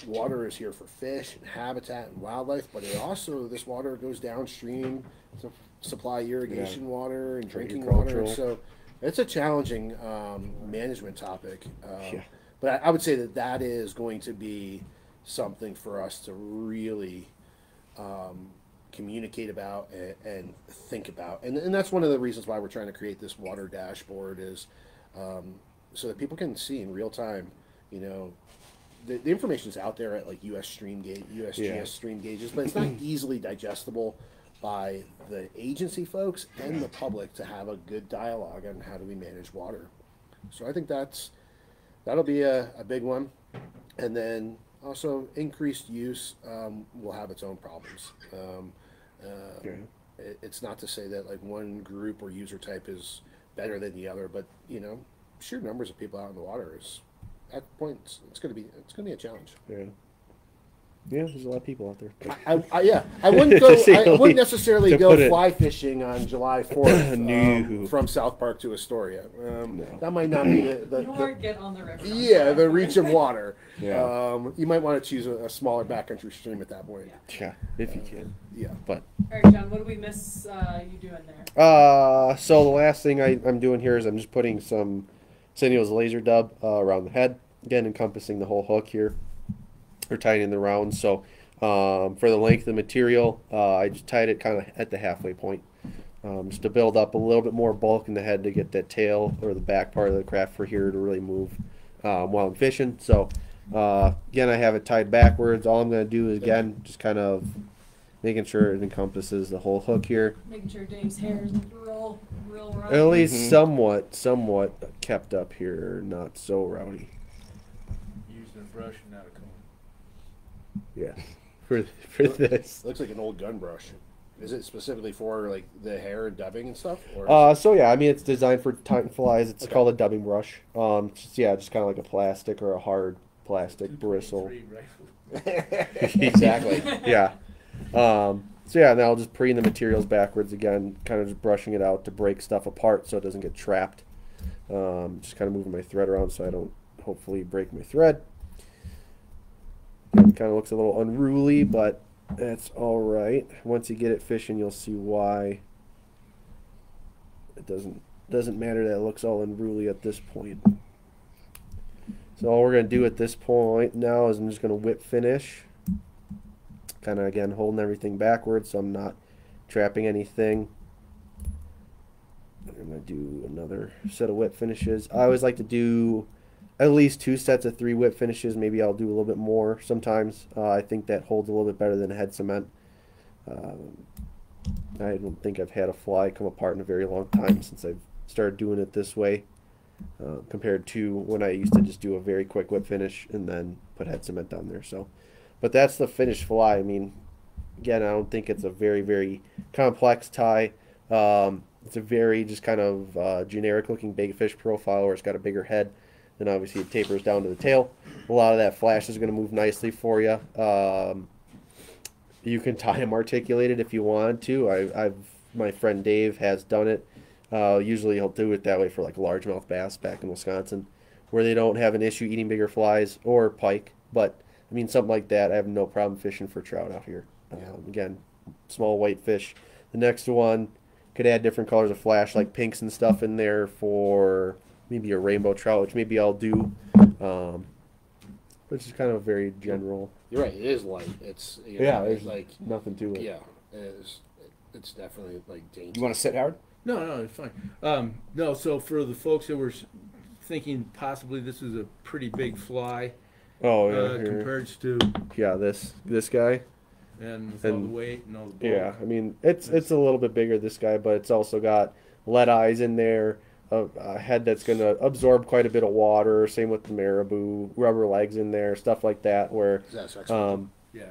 water is here for fish and habitat and wildlife, but it also this water goes downstream to supply irrigation water and drinking water. So it's a challenging um, management topic. Um, Yeah. But I, I would say that that is going to be something for us to really um, communicate about and, and think about. And, and that's one of the reasons why we're trying to create this water dashboard is um, so that people can see in real time, you know, the, the information's out there at like US stream gauge, USGS Yeah. stream gauges, but it's not easily digestible by the agency folks and the public to have a good dialogue on how do we manage water. So I think that's that'll be a, a big one, and then also increased use um, will have its own problems. Um, uh, Okay. it, it's not to say that like one group or user type is better than the other, but you know, sheer numbers of people out in the water is at points it's going to be it's going to be a challenge. Yeah. Yeah, there's a lot of people out there. I, I, yeah, I wouldn't go. I wouldn't necessarily go put it- fly fishing on July fourth No. from South Park to Astoria. Um, No. That might not be the, the, Or the get on the river. yeah the reach of water. Yeah. Um, you might want to choose a, a smaller backcountry stream at that point. Yeah, if you can. Yeah. But All right, John, what do we miss uh, you doing there? uh, so the last thing I, I'm doing here is I'm just putting some Senyo's laser dub uh, around the head, again encompassing the whole hook here, or tying in the round. So um, for the length of the material, uh, I just tied it kind of at the halfway point, um, just to build up a little bit more bulk in the head to get that tail or the back part of the craft fur here to really move um, while I'm fishing. So uh, again, I have it tied backwards. All I'm going to do is again just kind of making sure it encompasses the whole hook here. Making sure Dave's hair is real, real rough. At least Mhm. somewhat, somewhat kept up here, not so rowdy. Using a brush and not a comb. Yeah, for for this. Looks like an old gun brush. Is it specifically for like the hair and dubbing and stuff? Or Uh, so yeah, I mean it's designed for time flies. It's Okay. called a dubbing brush. Um, just, yeah, just kind of like a plastic or a hard plastic bristle. 223 rifle. Exactly. yeah. Um, so yeah, now I'll just preen the materials backwards again, kind of just brushing it out to break stuff apart so it doesn't get trapped. Um, just kind of moving my thread around so I don't hopefully break my thread. Kind of looks a little unruly, but that's all right. Once you get it fishing, you'll see why. It doesn't doesn't matter that it looks all unruly at this point. So all we're gonna do at this point now is I'm just gonna whip finish kind of again holding everything backwards so I'm not trapping anything. I'm gonna do another set of whip finishes. I always like to do at least two sets of three whip finishes. Maybe I'll do a little bit more sometimes. Uh, I think that holds a little bit better than head cement. Um, I don't think I've had a fly come apart in a very long time since I've started doing it this way. Uh, compared to when I used to just do a very quick whip finish and then put head cement down there. So, but that's the finished fly. I mean, again, I don't think it's a very very complex tie. Um, it's a very just kind of uh, generic looking big fish profile where it's got a bigger head. Then obviously it tapers down to the tail. A lot of that flash is going to move nicely for you. Um, you can tie them articulated if you want to. I, I've my friend Dave has done it. Uh, usually he'll do it that way for like largemouth bass back in Wisconsin, where they don't have an issue eating bigger flies or pike. But I mean something like that, I have no problem fishing for trout out here. Um, again, small white fish. The next one could add different colors of flash, like pinks and stuff in there for maybe a rainbow trout, which maybe I'll do. Um, which is kind of very general. You're right. It is light. It's you know, Yeah, it's there's like nothing to it. yeah, it's it's definitely like dainty. You want to sit, Howard? No, no, it's fine. Um, no, so for the folks that were thinking possibly this is a pretty big fly Oh yeah, uh, compared to yeah. This this guy. and with all the weight and all the bulk. Yeah, I mean it's it's a little bit bigger this guy, but it's also got lead eyes in there, a, a head that's going to absorb quite a bit of water. Same with the marabou, rubber legs in there, stuff like that. Where that um, Yeah.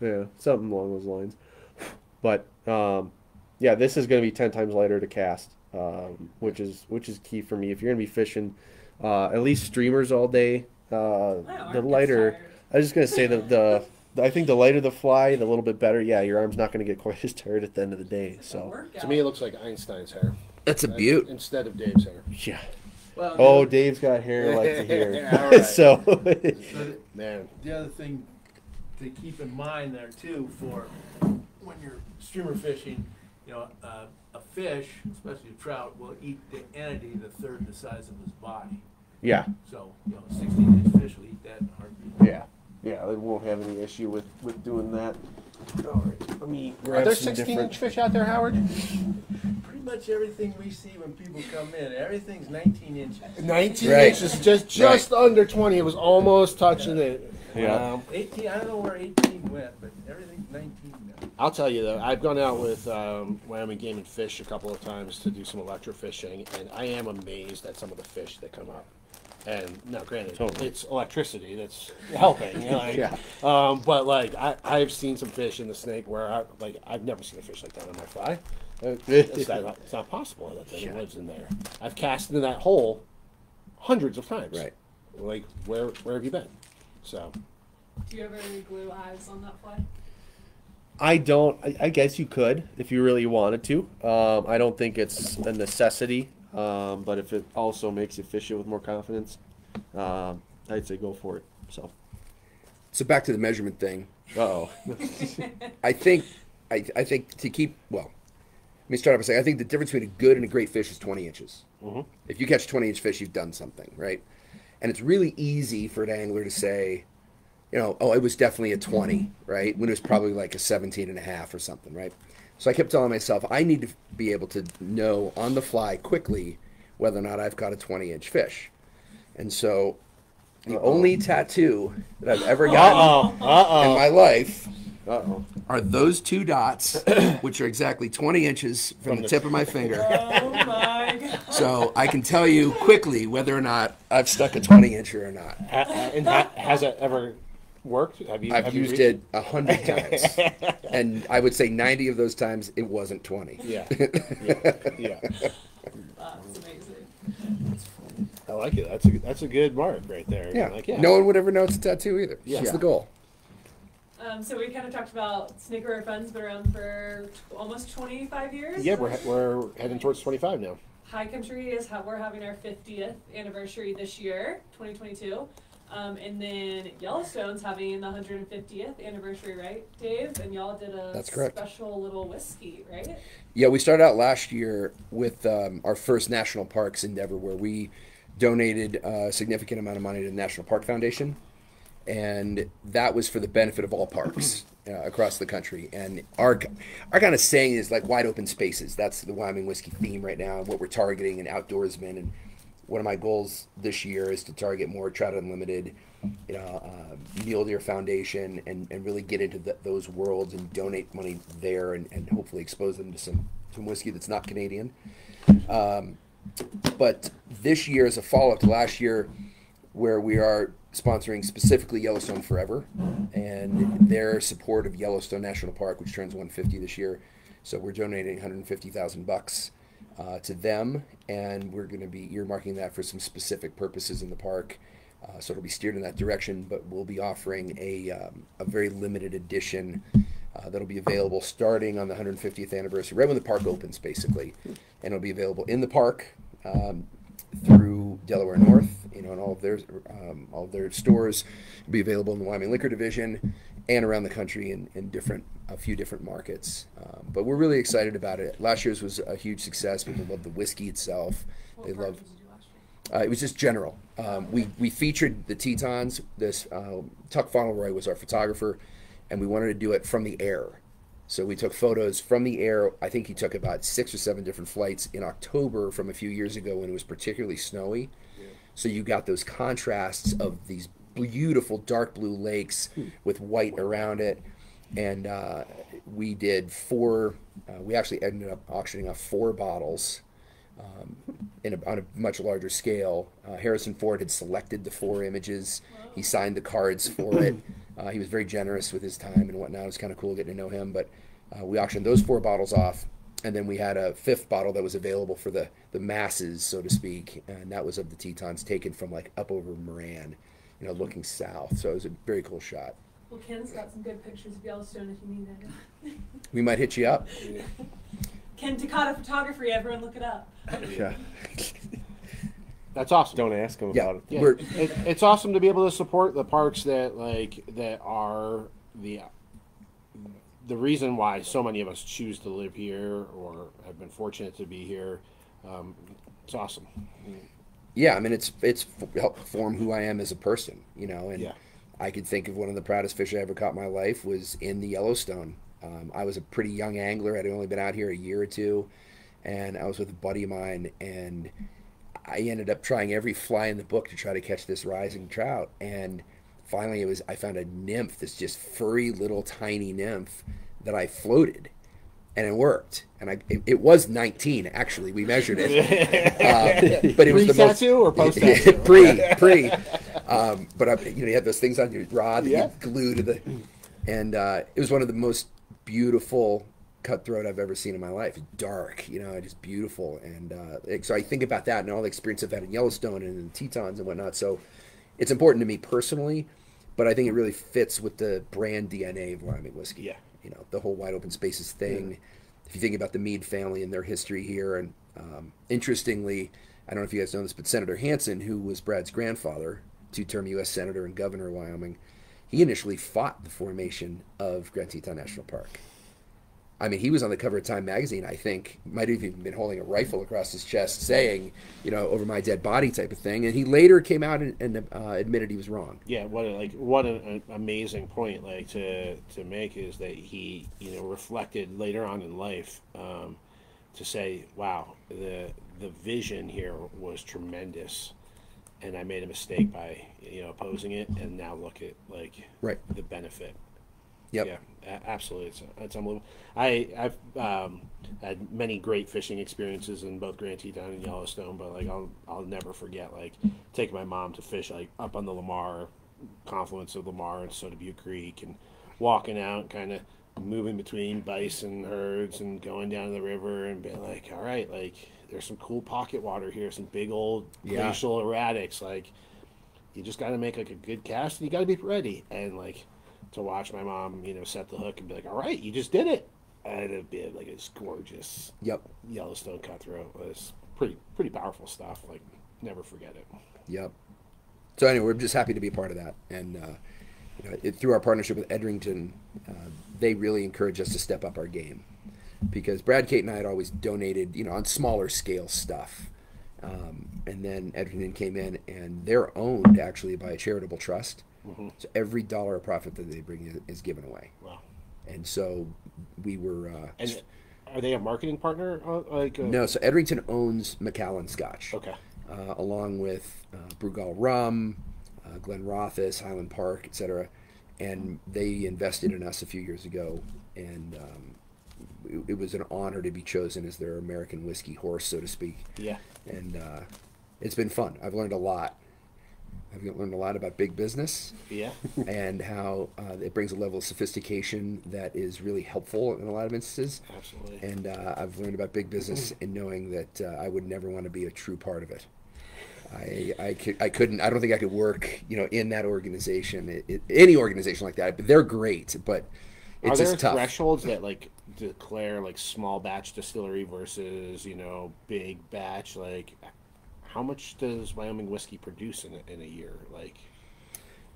yeah, something along those lines. But um, yeah, this is going to be ten times lighter to cast, um, which is which is key for me. If you're going to be fishing, uh, at least streamers all day, uh, the lighter. I was just gonna say that the, I think the lighter the fly, the little bit better. Yeah, your arm's not gonna get quite as tired at the end of the day. So to me, it looks like Einstein's hair That's a uh, beaut. instead of Dave's hair. yeah. Well, Oh, the, Dave's got hair like the hair. All right. so the, Man, the other thing to keep in mind there too for when you're streamer fishing, you know, uh, a fish, especially a trout, will eat the entity the third the size of his body. yeah, So, you know, a 16 inch fish will eat that in a heartbeat. yeah, yeah. They won't have any issue with with doing that. All right, let me are there some 16 different. inch fish out there, Howard? Pretty much everything we see when people come in, everything's 19 inches. 19 Right. inches, just just under 20. It was almost touching it. Yeah. Um, 18, I don't know where 18 went, but everything's 19 now. I'll tell you though, I've gone out with um, Wyoming Game and Fish a couple of times to do some electrofishing, and I am amazed at some of the fish that come up. And now, granted, Totally. it's electricity that's helping. You know, like, Yeah. Um, but like, I, I've seen some fish in the snake where I like I've never seen a fish like that on my fly. It's not, it's not possible that thing Yeah. lives in there. I've cast in that hole hundreds of times. Right. Like, where where have you been? So. Do you ever glue eyes on that fly? I don't. I, I guess you could if you really wanted to. Um, I don't think it's a necessity. Um, but if it also makes you fish it with more confidence, um, I'd say go for it. So, So back to the measurement thing. uh oh. I think I, I think to keep well, let me start off by saying I think the difference between a good and a great fish is 20 inches. If you catch a 20 inch fish, you've done something, right? And it's really easy for an angler to say, you know, oh, it was definitely a 20, right? When it was probably like a 17 and a half or something, right? So I kept telling myself, I need to be able to know on the fly quickly whether or not I've got a 20 inch fish. And so the only tattoo that I've ever gotten in my life Uh oh. are those two dots, which are exactly 20 inches from, the tip of my finger. Oh my god. So I can tell you quickly whether or not I've stuck a 20 incher or not. Ha- and ha- has it ever worked? Have you? I've have used reached- it a hundred times, and I would say 90 of those times it wasn't 20. Yeah. yeah. Yeah. That's amazing. I like it. That's a that's a good mark right there. Yeah. Like, yeah. No one would ever know it's a tattoo either. Yeah. That's the goal. Um, so we kind of talked about Snake River Fund's been around for almost 25 years. Yeah, we're he- we're heading towards twenty five now. High Country is how we're having our 50th anniversary this year, 2022. Um, and then Yellowstone's having the 150th anniversary, right, Dave? And y'all did a That's correct. special little whiskey, right? Yeah, we started out last year with um, our first national parks endeavor, where we donated a significant amount of money to the National Park Foundation, and that was for the benefit of all parks uh, across the country. And our our kind of saying is like wide open spaces. That's the Wyoming whiskey theme right now, and what we're targeting and outdoorsmen. And one of my goals this year is to target more Trout Unlimited, you know, uh, Mule Deer Foundation, and, and really get into th those worlds and donate money there, and, and hopefully expose them to some some whiskey that's not Canadian. Um, but this year is a follow up to last year, where we are sponsoring specifically Yellowstone Forever and their support of Yellowstone National Park, which turns 150 this year. So we're donating 150,000 bucks uh, to them, and we're going to be earmarking that for some specific purposes in the park. Uh, so it'll be steered in that direction, but we'll be offering a, um, a very limited edition uh, that'll be available starting on the 150th anniversary, right when the park opens, basically, and it'll be available in the park um, through Delaware North, you know, and all of their um, all of their stores will be available in the Wyoming Liquor Division and around the country in, in different a few different markets. Um, but we're really excited about it. Last year's was a huge success. People love the whiskey itself. What They love. did you do last year? Uh, it was just general. Um, we we featured the Tetons. This uh, Tuck Fauntleroy was our photographer, and we wanted to do it from the air. So we took photos from the air. I think he took about six or seven different flights in October from a few years ago when it was particularly snowy. So you got those contrasts of these beautiful dark blue lakes with white around it. And uh, we did four, uh, we actually ended up auctioning off four bottles um, in a, on a much larger scale. Uh, Harrison Ford had selected the four images. He signed the cards for it. Uh, he was very generous with his time and whatnot. It was kind of cool getting to know him. But uh, we auctioned those four bottles off, and then we had a fifth bottle that was available for the the masses, so to speak, and that was of the Tetons, taken from like up over Moran, you know, looking south. So it was a very cool shot. Well, Ken's got some good pictures of Yellowstone if you need it. We might hit you up. Ken Takata Photography, everyone look it up. Yeah. That's awesome. Don't ask him Yeah. about it. Yeah, We're- it, it's awesome to be able to support the parks that like that are the the reason why so many of us choose to live here or have been fortunate to be here. Um, it's awesome. Yeah, I mean it's it's f- helped form who I am as a person, you know, and Yeah. I could think of one of the proudest fish I ever caught in my life was in the Yellowstone. Um, I was a pretty young angler. I'd only been out here a year or two, and I was with a buddy of mine, and I ended up trying every fly in the book to try to catch this rising trout. And finally, it was I found a nymph, this just furry little tiny nymph that I floated, and it worked. And I it, it was 19 actually. We measured it, uh, but it was the most Pre-tattoo or post-tattoo? pre pre. Um, but I, you know, you have those things on your rod that Yeah. you glue to the, and uh, it was one of the most beautiful cutthroat I've ever seen in my life. Dark, you know, just beautiful. And uh, so I think about that and all the experience I've had in Yellowstone and in Tetons and whatnot. So it's important to me personally, but I think it really fits with the brand DNA of Wyoming whiskey. Yeah. You know, the whole wide open spaces thing. If you think about the Mead family and their history here, and um, interestingly, I don't know if you guys know this, but Senator Hansen, who was Brad's grandfather, two-term U.S. senator and governor of Wyoming, he initially fought the formation of Grand Teton National Park. I mean, he was on the cover of Time magazine. I think might have even been holding a rifle across his chest, saying, "You know, over my dead body," type of thing. And he later came out and, and uh, admitted he was wrong. Yeah, what like what an, an amazing point like to to make is that he you know reflected later on in life um, to say, wow, the the vision here was tremendous, and I made a mistake by you know opposing it, and now look at like Right. the benefit. Yep. Yeah, absolutely. It's, it's unbelievable. I I've um, had many great fishing experiences in both Grand Teton and Yellowstone, but like I'll I'll never forget like taking my mom to fish like up on the Lamar confluence of Lamar and Soda Butte Creek and walking out, kind of moving between bison herds and going down to the river and being like, all right, like there's some cool pocket water here, some big old Yeah. erratics, like you just got to make like a good cast and you got to be ready and like to watch my mom you know set the hook and be like all right you just did it and it'd be like this gorgeous Yep. yellowstone cutthroat was pretty pretty powerful stuff like never forget it Yep. So anyway, we're just happy to be a part of that, and uh, you know, it, through our partnership with Edrington, uh, they really encourage us to step up our game because Brad, Kate, and I had always donated, you know, on smaller scale stuff, um, and then Edrington came in, and they're owned actually by a charitable trust. So every dollar of profit that they bring is, is given away, wow and so we were. Uh, and are they a marketing partner uh, like uh, no, so Edrington owns Macallan Scotch. okay uh, along with uh, Brugal Rum, uh, Glenrothes, Highland Park, etc. And they invested in us a few years ago, and um, it, it was an honor to be chosen as their American whiskey horse, so to speak. yeah And uh, it's been fun. I've learned a lot. I've learned a lot about big business yeah and how uh, it brings a level of sophistication that is really helpful in a lot of instances. absolutely And uh, I've learned about big business and knowing that uh, I would never want to be a true part of it. I, I, could, I couldn't, I don't think I could work, you know, in that organization, it, it, any organization like that. But they're great, but are there tough. thresholds that like declare like small batch distillery versus you know big batch like how much does wyoming whiskey produce in a, in a year like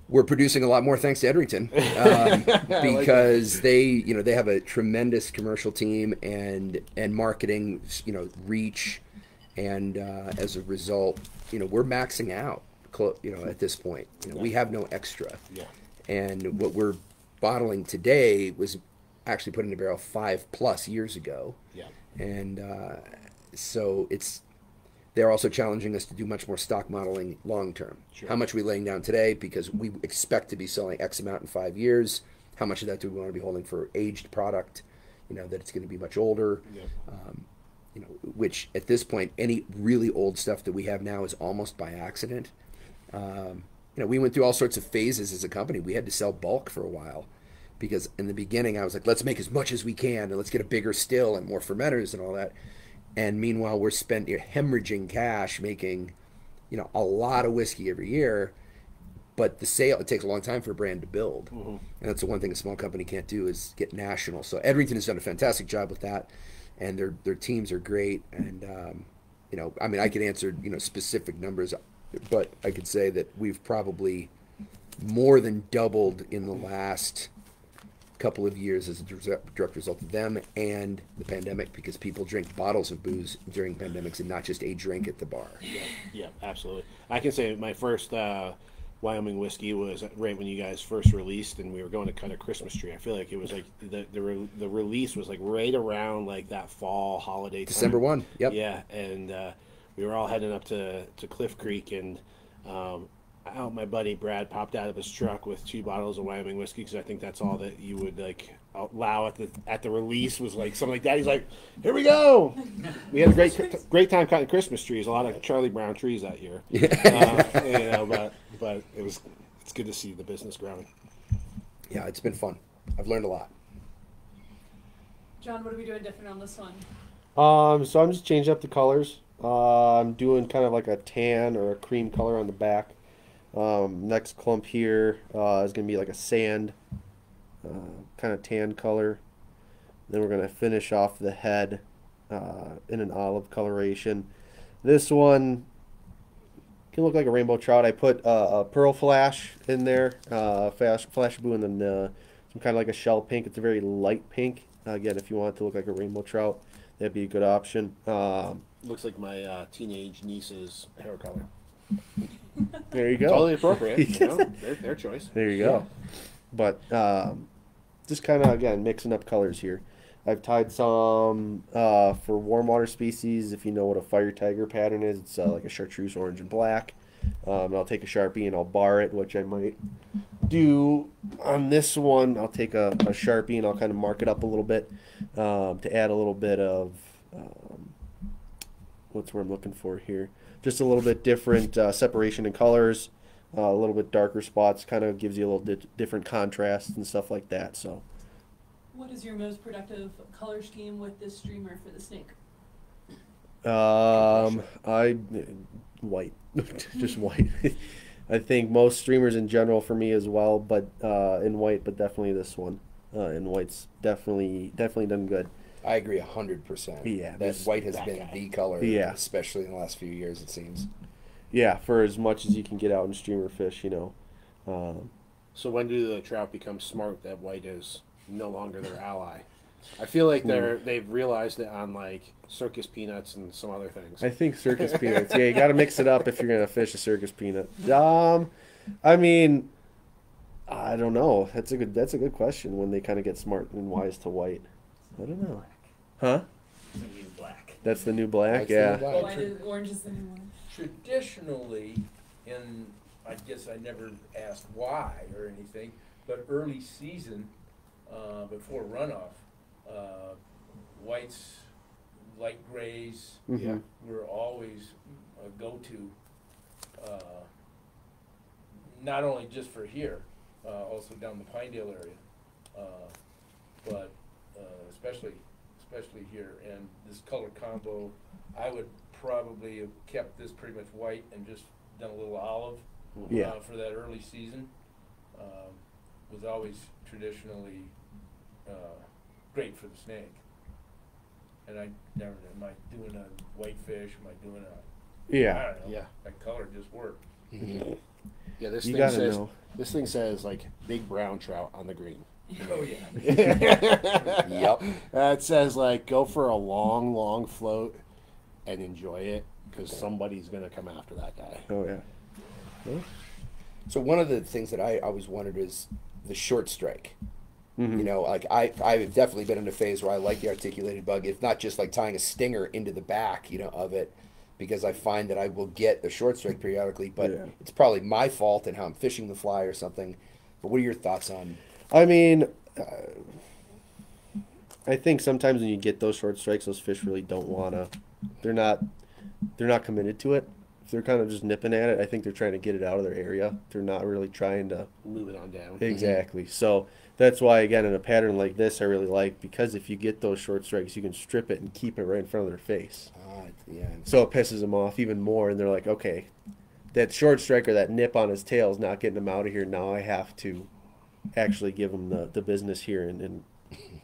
We're producing a lot more thanks to Edrington um, because they, you know, they have a tremendous commercial team and and marketing, you know, reach, and uh, as a result, you know, we're maxing out, you know, at this point. You know, we have no extra. yeah And what we're bottling today was actually put in a barrel five plus years ago. yeah And uh, so it's they're also challenging us to do much more stock modeling long term. Sure. How much are we laying down today because we expect to be selling X amount in five years. How much of that do we want to be holding for aged product? You know that it's going to be much older. yeah You know, which at this point, any really old stuff that we have now is almost by accident. Um, you know, we went through all sorts of phases as a company. We had to sell bulk for a while because in the beginning I was like, let's make as much as we can and let's get a bigger still and more fermenters and all that. And meanwhile, we're spent you're hemorrhaging cash making, you know, a lot of whiskey every year. But the sale it takes a long time for a brand to build, and that's the one thing a small company can't do is get national. So Edrington has done a fantastic job with that, and their their teams are great. And um, you know, I mean, I could answer you know specific numbers, but I could say that we've probably more than doubled in the last couple of years as a direct result of them and the pandemic because people drink bottles of booze during pandemics and not just a drink at the bar. Yeah, absolutely. I can say my first uh, Wyoming whiskey was right when you guys first released, and we were going to cut a Christmas tree. I feel like it was like the the, re- the release was like right around like that fall holiday. time. December 1, yep. Yeah, and uh, we were all heading up to to Cliff Creek, and um, out my buddy Brad popped out of his truck with two bottles of Wyoming whiskey because I think that's all that you would like allow at the at the release was like something like that. He's like, "Here we go." We had a great great time cutting Christmas trees. A lot of Charlie Brown trees that year. uh, you know, but but it was it's good to see the business growing. Yeah, it's been fun. I've learned a lot. John, what are we doing different on this one? Um, so I'm just changing up the colors. Uh, I'm doing kind of like a tan or a cream color on the back. Um, next clump here uh, is going to be like a sand, uh, kind of tan color. Then we're going to finish off the head uh, in an olive coloration. This one can look like a rainbow trout. I put uh, a pearl flash in there, flash, flash blue, and then some kind of like a shell pink. It's a very light pink. again, if you want it to look like a rainbow trout, that'd be a good option. Um, Looks like my uh, teenage niece's hair color. there you go. Totally appropriate. You know, their, their choice. There you go. But um, just kind of again mixing up colors here. I've tied some uh, for warm water species. If you know what a fire tiger pattern is, it's uh, like a chartreuse orange and black. Um, I'll take a sharpie and I'll bar it, which I might do on this one. I'll take a, a sharpie and I'll kind of mark it up a little bit um, to add a little bit of um, what's what I'm looking for here. Just a little bit different uh, separation in colors, uh, a little bit darker spots, kind of gives you a little di- different contrast and stuff like that. So. What is your most productive color scheme with this streamer for the snake? Um, I white, just white. I think most streamers in general for me as well, but uh, in white, but definitely this one. Uh, in white's definitely definitely done good. I agree hundred percent. Yeah, that this- white has that been guy. the color. Yeah. especially in the last few years, it seems. Yeah, for as much as you can get out in streamer fish, you know. Um, So when do the trout become smart that white is no longer their ally? I feel like they're they've realized it on like circus peanuts and some other things. I think circus peanuts. Yeah, you got to mix it up if you're gonna fish a circus peanut. Um, I mean, I don't know. That's a good. That's a good question. When they kind of get smart and wise to white, I don't know. Huh? The new black. That's the new black. That's the new yeah. black. Why did orange is the new one? Traditionally, in, I guess I never asked why or anything, but early season, uh, before runoff, uh, whites, light grays Mhm. Yeah. were always a go-to. Uh, not only just for here, uh, also down the Pinedale area, uh, but uh, especially especially here. And this color combo, I would probably have kept this pretty much white and just done a little olive Yeah. uh, for that early season. Um, was always traditionally uh, great for the snake. And I never am I doing a whitefish? Am I doing a I Yeah. don't know. Yeah. That color just worked. Mhm. Yeah, this You thing gotta says know. this thing says like big brown trout on the green. Oh yeah. Yep. It says like go for a long, long float and enjoy it because somebody's gonna come after that guy. Oh yeah. So one of the things that I always wondered is the short strike. Mhm. You know, like I I've definitely been in a phase where I like the articulated bug. If not just like tying a stinger into the back, you know, of it, because I find that I will get the short strike periodically. But Yeah. it's probably my fault and how I'm fishing the fly or something. But what are your thoughts on? I mean, uh, I think sometimes when you get those short strikes, those fish really don't wanna. They're not. They're not committed to it. If they're kind of just nipping at it, I think they're trying to get it out of their area. They're not really trying to. Move it on down. Exactly. So that's why, again, in a pattern like this, I really like because if you get those short strikes, you can strip it and keep it right in front of their face. Uh, yeah, So it pisses them off even more, and they're like, okay, that short strike or that nip on his tail is not getting him out of here. Now I have to actually give them the, the business here and, and,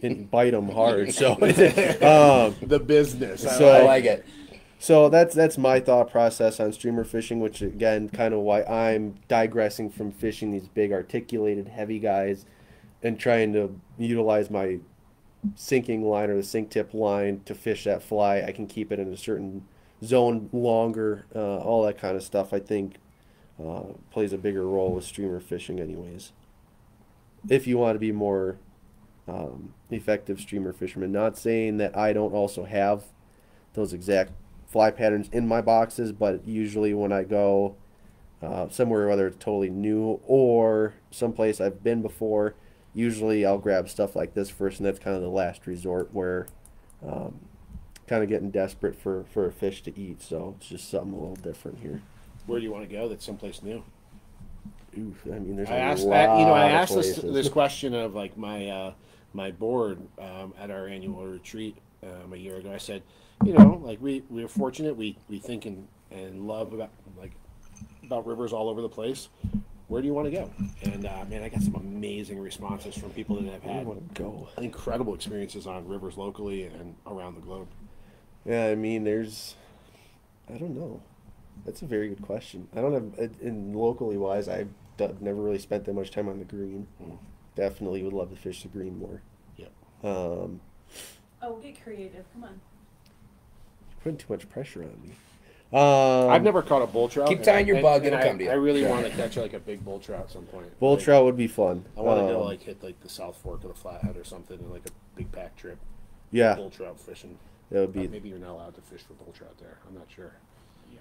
and bite them hard. So, um, The business. I So- like it. so that's that's my thought process on streamer fishing, which again, kind of why I'm digressing from fishing these big articulated heavy guys, and trying to utilize my sinking line or the sink tip line to fish that fly. I can keep it in a certain zone longer, uh, all that kind of stuff. I think uh, plays a bigger role with streamer fishing, anyways. If you want to be more um, effective streamer fisherman, not saying that I don't also have those exact fly patterns in my boxes, but usually when I go uh, somewhere whether it's totally new or someplace I've been before. Usually I'll grab stuff like this first, and that's kind of the last resort where um, kind of getting desperate for, for a fish to eat. So it's just something a little different here. Where do you want to go? That's someplace new. Oof, I mean, there's I a asked lot that. You know, I asked this, this question of like my uh, my board um, at our annual retreat um, a year ago. I said, you know, like we we're fortunate. We we think and and love about like about rivers all over the place. Where do you want to go? And uh, man, I got some amazing responses from people that have Where do you had want to go? incredible experiences on rivers locally and around the globe. Yeah, I mean, there's, I don't know. That's a very good question. I don't have, in locally wise, d- never really spent that much time on the green. Mm. Definitely would love to fish the green more. Yep. Um, Oh, get creative. Come on. putting too much pressure on me. Um, I've never caught a bull trout. Keep tying I- your and- bug, and it'll I, come to you. I really want to catch like a big bull trout at some point. bull Like, trout would be fun. I want to go Um, like hit like the South Fork of the Flathead or something in like a big pack trip. yeah, Bull trout fishing. that would Uh, be. maybe you're not allowed to fish for bull trout there. I'm not sure.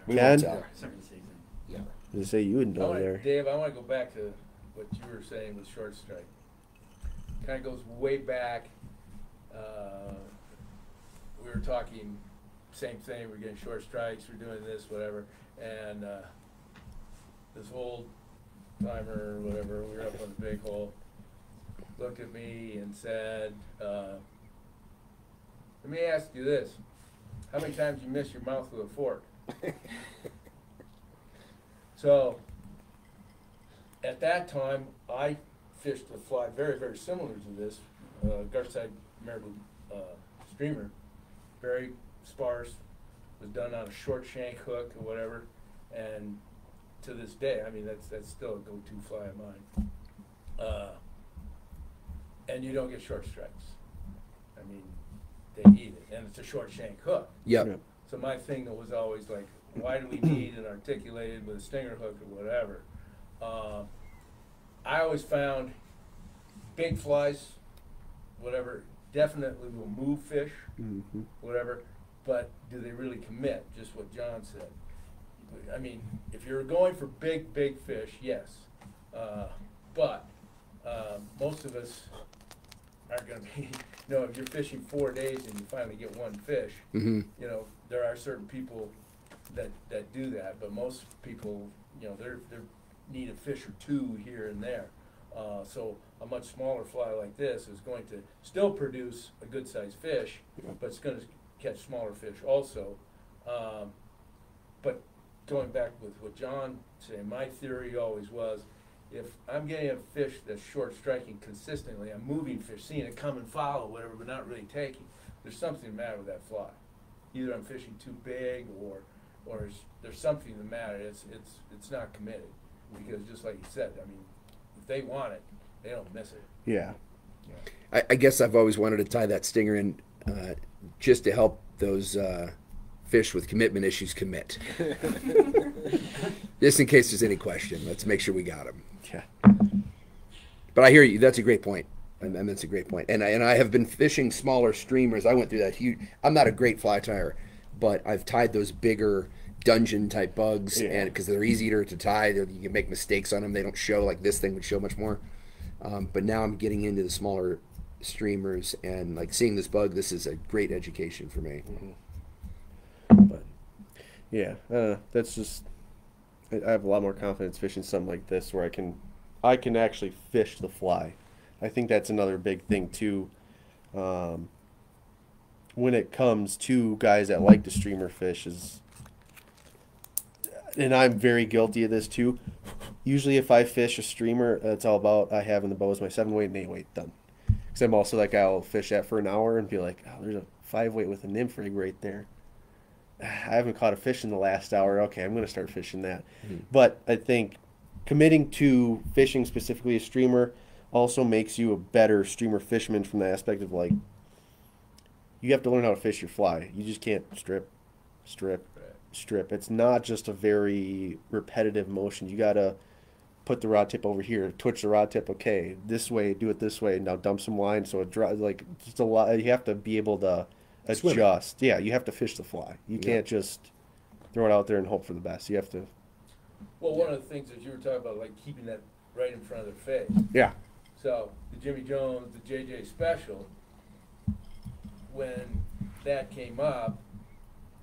We Ken? won't. Certain season. Yeah. To say you would I know wanna- there. Dave, I want to go back to what you were saying with short strike. Kind of goes way back. Uh, we were talking same thing. We're getting short strikes. We're doing this, whatever. And uh, this old timer or whatever, we were up on the big hole, looked at me and said, uh, "Let me ask you this: How many times you miss your mouth with a fork?" So, at that time, I fished a fly very, very similar to this, uh, Gartside Marabou uh, streamer, very sparse, was done on a short shank hook or whatever, and to this day, I mean, that's that's still a go-to fly of mine. Uh, and you don't get short strikes. I mean, they eat it, and it's a short shank hook. Yep. Yep. So my thing that was always like, why do we need an articulated with a stinger hook or whatever? Uh, I always found big flies, whatever, definitely will move fish, hmm whatever, but do they really commit? Just what John said. I mean, if you're going for big, big fish, yes. Uh, but uh, most of us aren't going to be, you know, if you're fishing four days and you finally get one fish, hmm you know, there are certain people that, that do that, but most people, you know, they're, they're need a fish or two here and there. Uh, so a much smaller fly like this is going to still produce a good sized fish, but it's gonna catch smaller fish also. Um, but going back with what John said, my theory always was, if I'm getting a fish that's short striking consistently, I'm moving fish, seeing it come and follow, whatever, but not really taking, there's something the matter with that fly. Either I'm fishing too big or, or there's, there's something the matter, it's, it's, it's not committed. Because just like you said, I mean, if they want it, they don't miss it. Yeah. I, I guess I've always wanted to tie that stinger in uh, just to help those uh, fish with commitment issues commit. just in case there's any question, let's make sure we got them. Yeah. But I hear you. That's a great point. And, and that's a great point. And I, and I have been fishing smaller streamers. I went through that huge. I'm not a great fly tire, but I've tied those bigger dungeon type bugs, Yeah. and because they're easier to tie, you can make mistakes on them. They don't show like this thing would show much more. Um, but now I'm getting into the smaller streamers and like seeing this bug. This is a great education for me. But yeah, uh, that's just. I I have a lot more confidence fishing something like this where I can, I can actually fish the fly. I think that's another big thing too. Um, when it comes to guys that like to streamer fish is, and I'm very guilty of this too. Usually, if I fish a streamer, it's all about I have in the bow is my seven weight and eight weight done. Because I'm also that guy who'll fish that for an hour and be like, oh, there's a five weight with a nymph rig right there. I haven't caught a fish in the last hour. Okay, I'm going to start fishing that. Mm-hmm. But I think committing to fishing specifically a streamer also makes you a better streamer fisherman from the aspect of like you have to learn how to fish your fly. You just can't strip, strip, strip. It's not just a very repetitive motion. You got to put the rod tip over here, twitch the rod tip. Okay, this way, do it this way. Now dump some line so it dry. Like just a lot. You have to be able to Swim adjust. Yeah, you have to fish the fly. You Yeah. can't just throw it out there and hope for the best. You have to Well, one of the things that you were talking about, like keeping that right in front of their face. Yeah. So the Jimmy Jones, the JJ special, when that came up,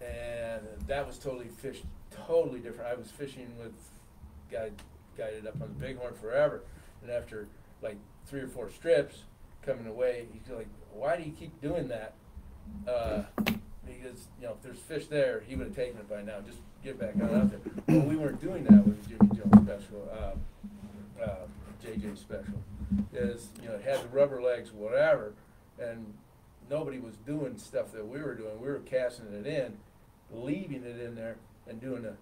and that was totally fished totally different. I was fishing with guy guided up on the Bighorn forever, and after like three or four strips coming away, he's like, "Why do you keep doing that?" Uh, because you know if there's fish there, he would have taken it by now. Just get back on out there. Well, we weren't doing that with Jimmy Jones special, uh, uh, JJ special. Is you know it had the rubber legs, whatever, and nobody was doing stuff that we were doing. We were casting it in, leaving it in there, and doing a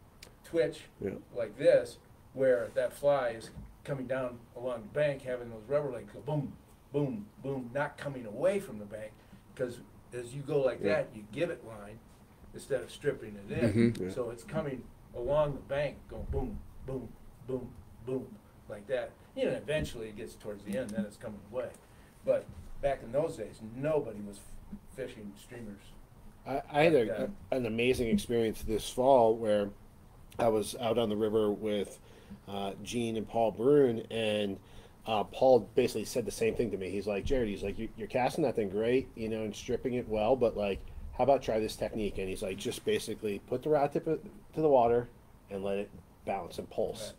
twitch Yeah. like this, where that fly is coming down along the bank, having those rubber legs go boom, boom, boom, not coming away from the bank, because as you go like Yeah. that, you give it line instead of stripping it in. Mhm. Yeah. So it's coming along the bank, going boom, boom, boom, boom, like that. You know, eventually it gets towards the end, then it's coming away. But back in those days, nobody was f- fishing streamers. I, I had Yeah. a, an amazing experience this fall where I was out on the river with uh, Gene and Paul Brune, and uh, Paul basically said the same thing to me. He's like, Jared, he's like, "You- you're casting that thing great, you know, and stripping it well, but like, how about try this technique? And he's like, just basically put the rod tip to the water and let it bounce and pulse.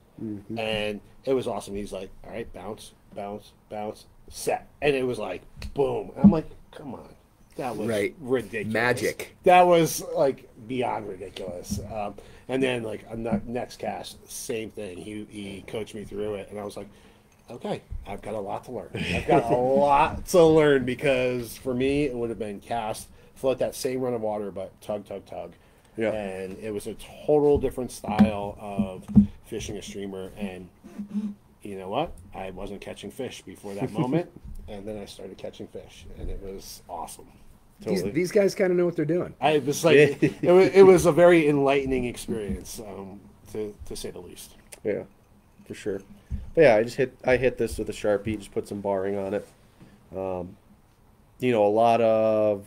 And it was awesome. He's like, all right, bounce, bounce, bounce, set. And it was like, boom. And I'm like, come on. That was Right. ridiculous. Magic. That was like beyond ridiculous. Um, and then like on the next cast, same thing. He he coached me through it, and I was like, okay, I've got a lot to learn. I've got a lot to learn because for me it would have been cast, float that same run of water, but tug, tug, tug. Yeah. And it was a total different style of fishing a streamer, and you know what? I wasn't catching fish before that moment, and then I started catching fish, and it was awesome. These, Totally. these guys kind of know what they're doing. I was like, it, was, it was a very enlightening experience, um, to to say the least. Yeah, for sure. But yeah, I just hit I hit this with a sharpie, just put some barring on it. Um, you know, a lot of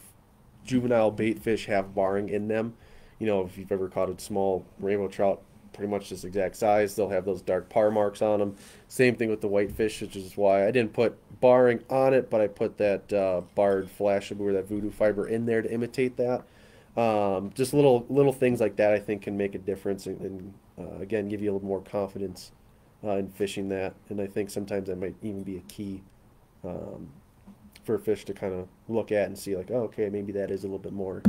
juvenile bait fish have barring in them. You know, if you've ever caught a small rainbow trout, pretty much this exact size, they'll have those dark parr marks on them. Same thing with the whitefish, which is why I didn't put barring on it, but I put that uh, barred flash or that voodoo fiber in there to imitate that. Um, just little little things like that I think can make a difference and, and uh, again give you a little more confidence uh, in fishing that. And I think sometimes that might even be a key um, for a fish to kind of look at and see like, oh, okay, maybe that is a little bit more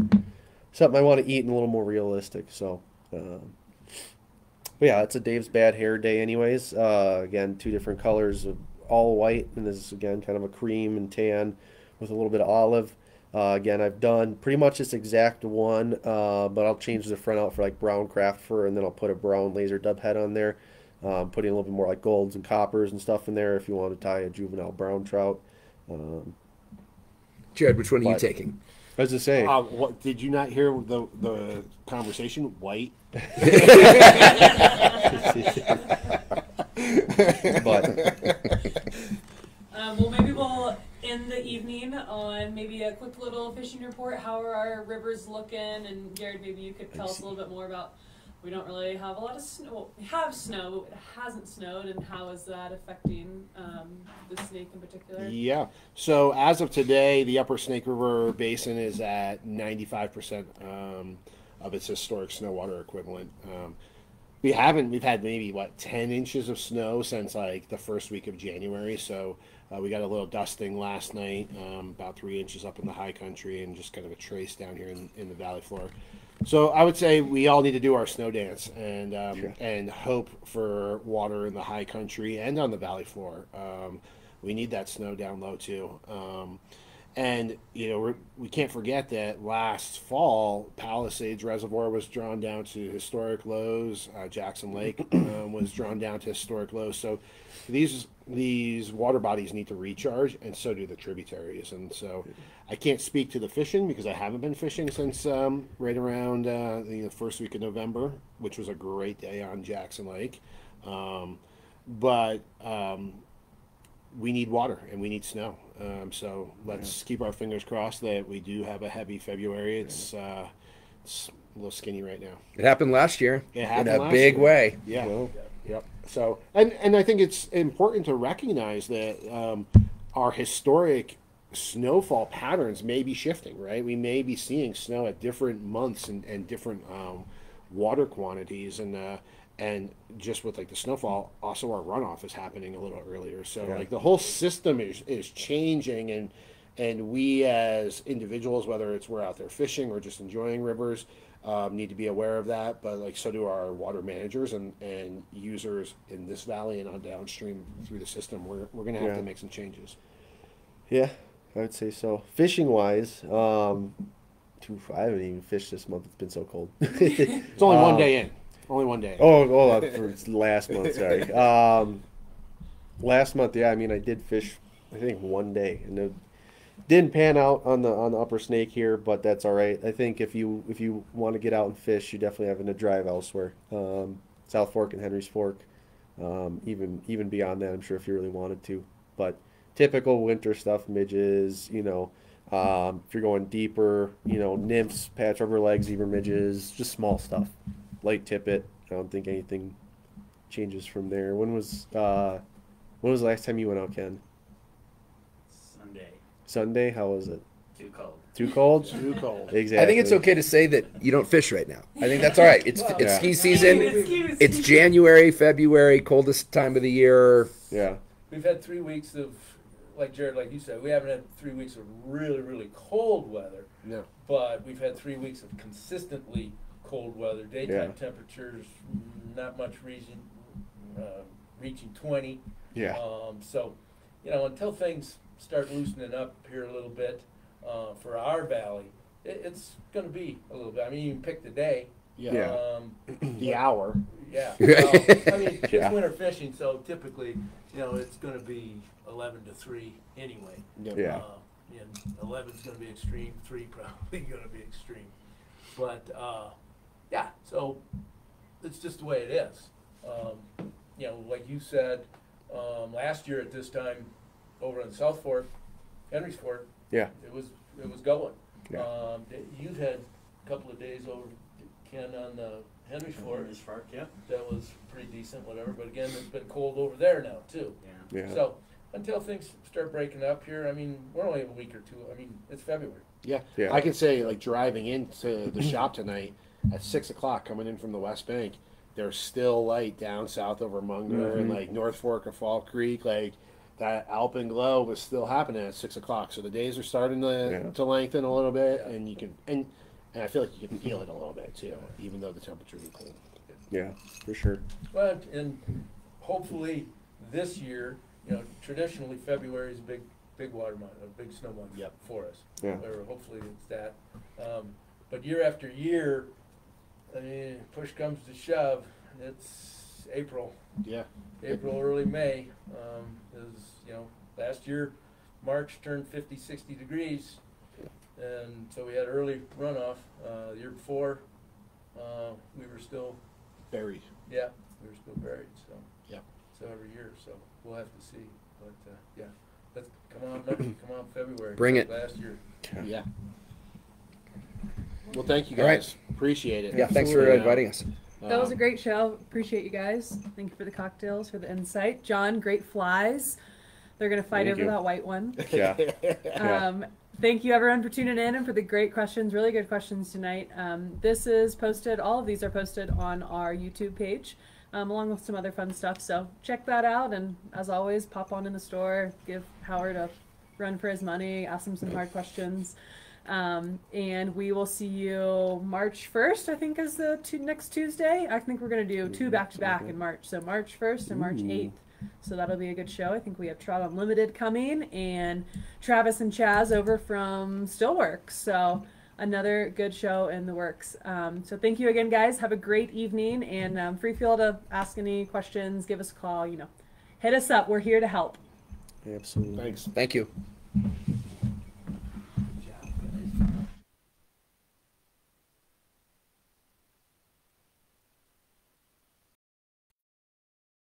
something I want to eat and a little more realistic. So, um, but yeah, it's a Dave's Bad Hair Day, anyways. Uh, again, two different colors all white, and this is again kind of a cream and tan with a little bit of olive. Uh, again, I've done pretty much this exact one, uh, but I'll change the front out for like brown craft fur, and then I'll put a brown laser dub head on there, um, putting a little bit more like golds and coppers and stuff in there if you want to tie a juvenile brown trout. Um, Jared, which one are you But- taking? as I say, Uh, what did you not hear the the conversation? White. but Um, well, maybe we'll end the evening on maybe a quick little fishing report. How are our rivers looking? And Jared, maybe you could tell us a little bit more about. We don't really have a lot of snow. Well, we have snow, but it hasn't snowed, and how is that affecting um, the snake in particular? Yeah. So as of today, the Upper Snake River Basin is at 95% um, of its historic snow water equivalent. Um, we haven't. We've had maybe what 10 inches of snow since like the first week of January. So uh, we got a little dusting last night, um, about three inches up in the high country, and just kind of a trace down here in, in the valley floor. So I would say we all need to do our snow dance and um, Sure. and hope for water in the high country and on the valley floor. Um, we need that snow down low too. Um, and you know we're, we can't forget that last fall Palisades Reservoir was drawn down to historic lows. Uh, Jackson Lake um, was drawn down to historic lows. So these these water bodies need to recharge, and so do the tributaries. And so I can't speak to the fishing because I haven't been fishing since um, right around uh, the first week of November, which was a great day on Jackson Lake. Um, but um, we need water and we need snow. Um, so let's keep our fingers crossed that we do have a heavy February. It's, uh, it's a little skinny right now. It happened last year It in a big year. way. Yeah. Well, Yep. So, and and I think it's important to recognize that um, our historic snowfall patterns may be shifting. Right, we may be seeing snow at different months and, and different um, water quantities, and uh, and just with like the snowfall, also our runoff is happening a little earlier. So, Yeah. like the whole system is is changing, and and we as individuals, whether it's we're out there fishing or just enjoying rivers, um, need to be aware of that. But like so do our water managers and, and users in this valley and on downstream through the system. We're, we're gonna have Yeah. to make some changes. Yeah, I would say so. Fishing wise, um, I haven't even fished this month. It's been so cold. It's only one day in. Only one day. Oh, oh, uh, for last month. Sorry. Um, last month, yeah. I mean, I did fish. I think one day, and it didn't pan out on the on the upper snake here, but that's all right. I think if you if you want to get out and fish, you definitely having to drive elsewhere. Um, South Fork and Henry's Fork, um, even even beyond that, I'm sure if you really wanted to. But typical winter stuff, midges, you know. Um, if you're going deeper, you know, nymphs, Pat's rubber legs, even midges, just small stuff light tippet. I don't think anything changes from there. When was uh, when was the last time you went out, Ken? Sunday, Sunday. How was it? too cold. Too cold? Too cold. Exactly. I think it's okay to say that you don't fish right now. I think that's all right. It's it's Yeah. ski season. It's January, February, coldest time of the year. Yeah. We've had three weeks of, like Jared, like you said, we haven't had three weeks of really, really cold weather, No. but we've had three weeks of consistently cold weather. Daytime Yeah. temperatures, not much reason, uh, reaching 20. Yeah. Um, so, you know, until things start loosening up here a little bit uh, for our valley, it, it's going to be a little bit. I mean, you can pick the day. Yeah. Yeah. Um, The hour. Yeah. Well, I mean, it's Yeah. winter fishing, so typically, you know, it's going to be 11 to 3 anyway. Yep. Yeah. Uh, and 11's going to be extreme, 3 probably going to be extreme. But, uh, yeah, so it's just the way it is. Um, you know, like you said, um, last year at this time over in South Fork, Henry's Fork, Yeah. it was it was going. Yeah. Um, you had a couple of days over Ken on the Henry's Fork. Henry's Fork, yeah. That was pretty decent, whatever. But again, it's been cold over there now too. Yeah. Yeah. So until things start breaking up here, I mean, we're only a week or two. I mean, it's February. Yeah. Yeah. I can say, like, driving into the shop tonight at 6 o'clock, coming in from the West Bank, there's still light down south over Munger and, Mhm. like, North Fork of Fall Creek. Like, that Alpenglow was still happening at 6 o'clock. So the days are starting to, Yeah. to lengthen a little bit, Yeah. and you can, and, and I feel like you can feel it a little bit, too, even though the temperatures are cold. Yeah. For sure. But and hopefully this year, you know, traditionally February is a big big water month, a big snow month Yep. for us. Yeah. Or hopefully it's that. Um, but year after year, I mean, push comes to shove, it's April. Yeah. April, early May, um, is, you know, last year, March turned 50, 60 degrees. And so we had early runoff. Uh, the year before, uh, we were still, Buried. yeah, we were still buried, so. Yep. So every year, so we'll have to see. But, uh, yeah, let's, come on, March, come on, February. Bring it. Last year. Yeah. Well, thank you All right. guys. Appreciate it. Yeah, thanks for inviting us. That was a Um, great show. Appreciate you guys. Thank you for the cocktails, for the insight. Jon, great flies. They're gonna fight Thank over you. that white one. Yeah. Yeah. Um, thank you everyone for tuning in and for the great questions. Really good questions tonight. Um, this is posted. All of these are posted on our YouTube page, um, along with some other fun stuff. So check that out. And as always, pop on in the store, give Howard a run for his money, ask him some hard questions. Um, and we will see you March 1st, I think is the next Tuesday. I think we're going to do two back to back in March. So March 1st and March 8th. So that'll be a good show. I think we have Trout Unlimited coming and Travis and Chaz over from Stillworks. So another good show in the works. Um, so thank you again, guys. Have a great evening and um, free feel to ask any questions, give us a call, you know, hit us up. We're here to help. Absolutely. Thanks. Thank you.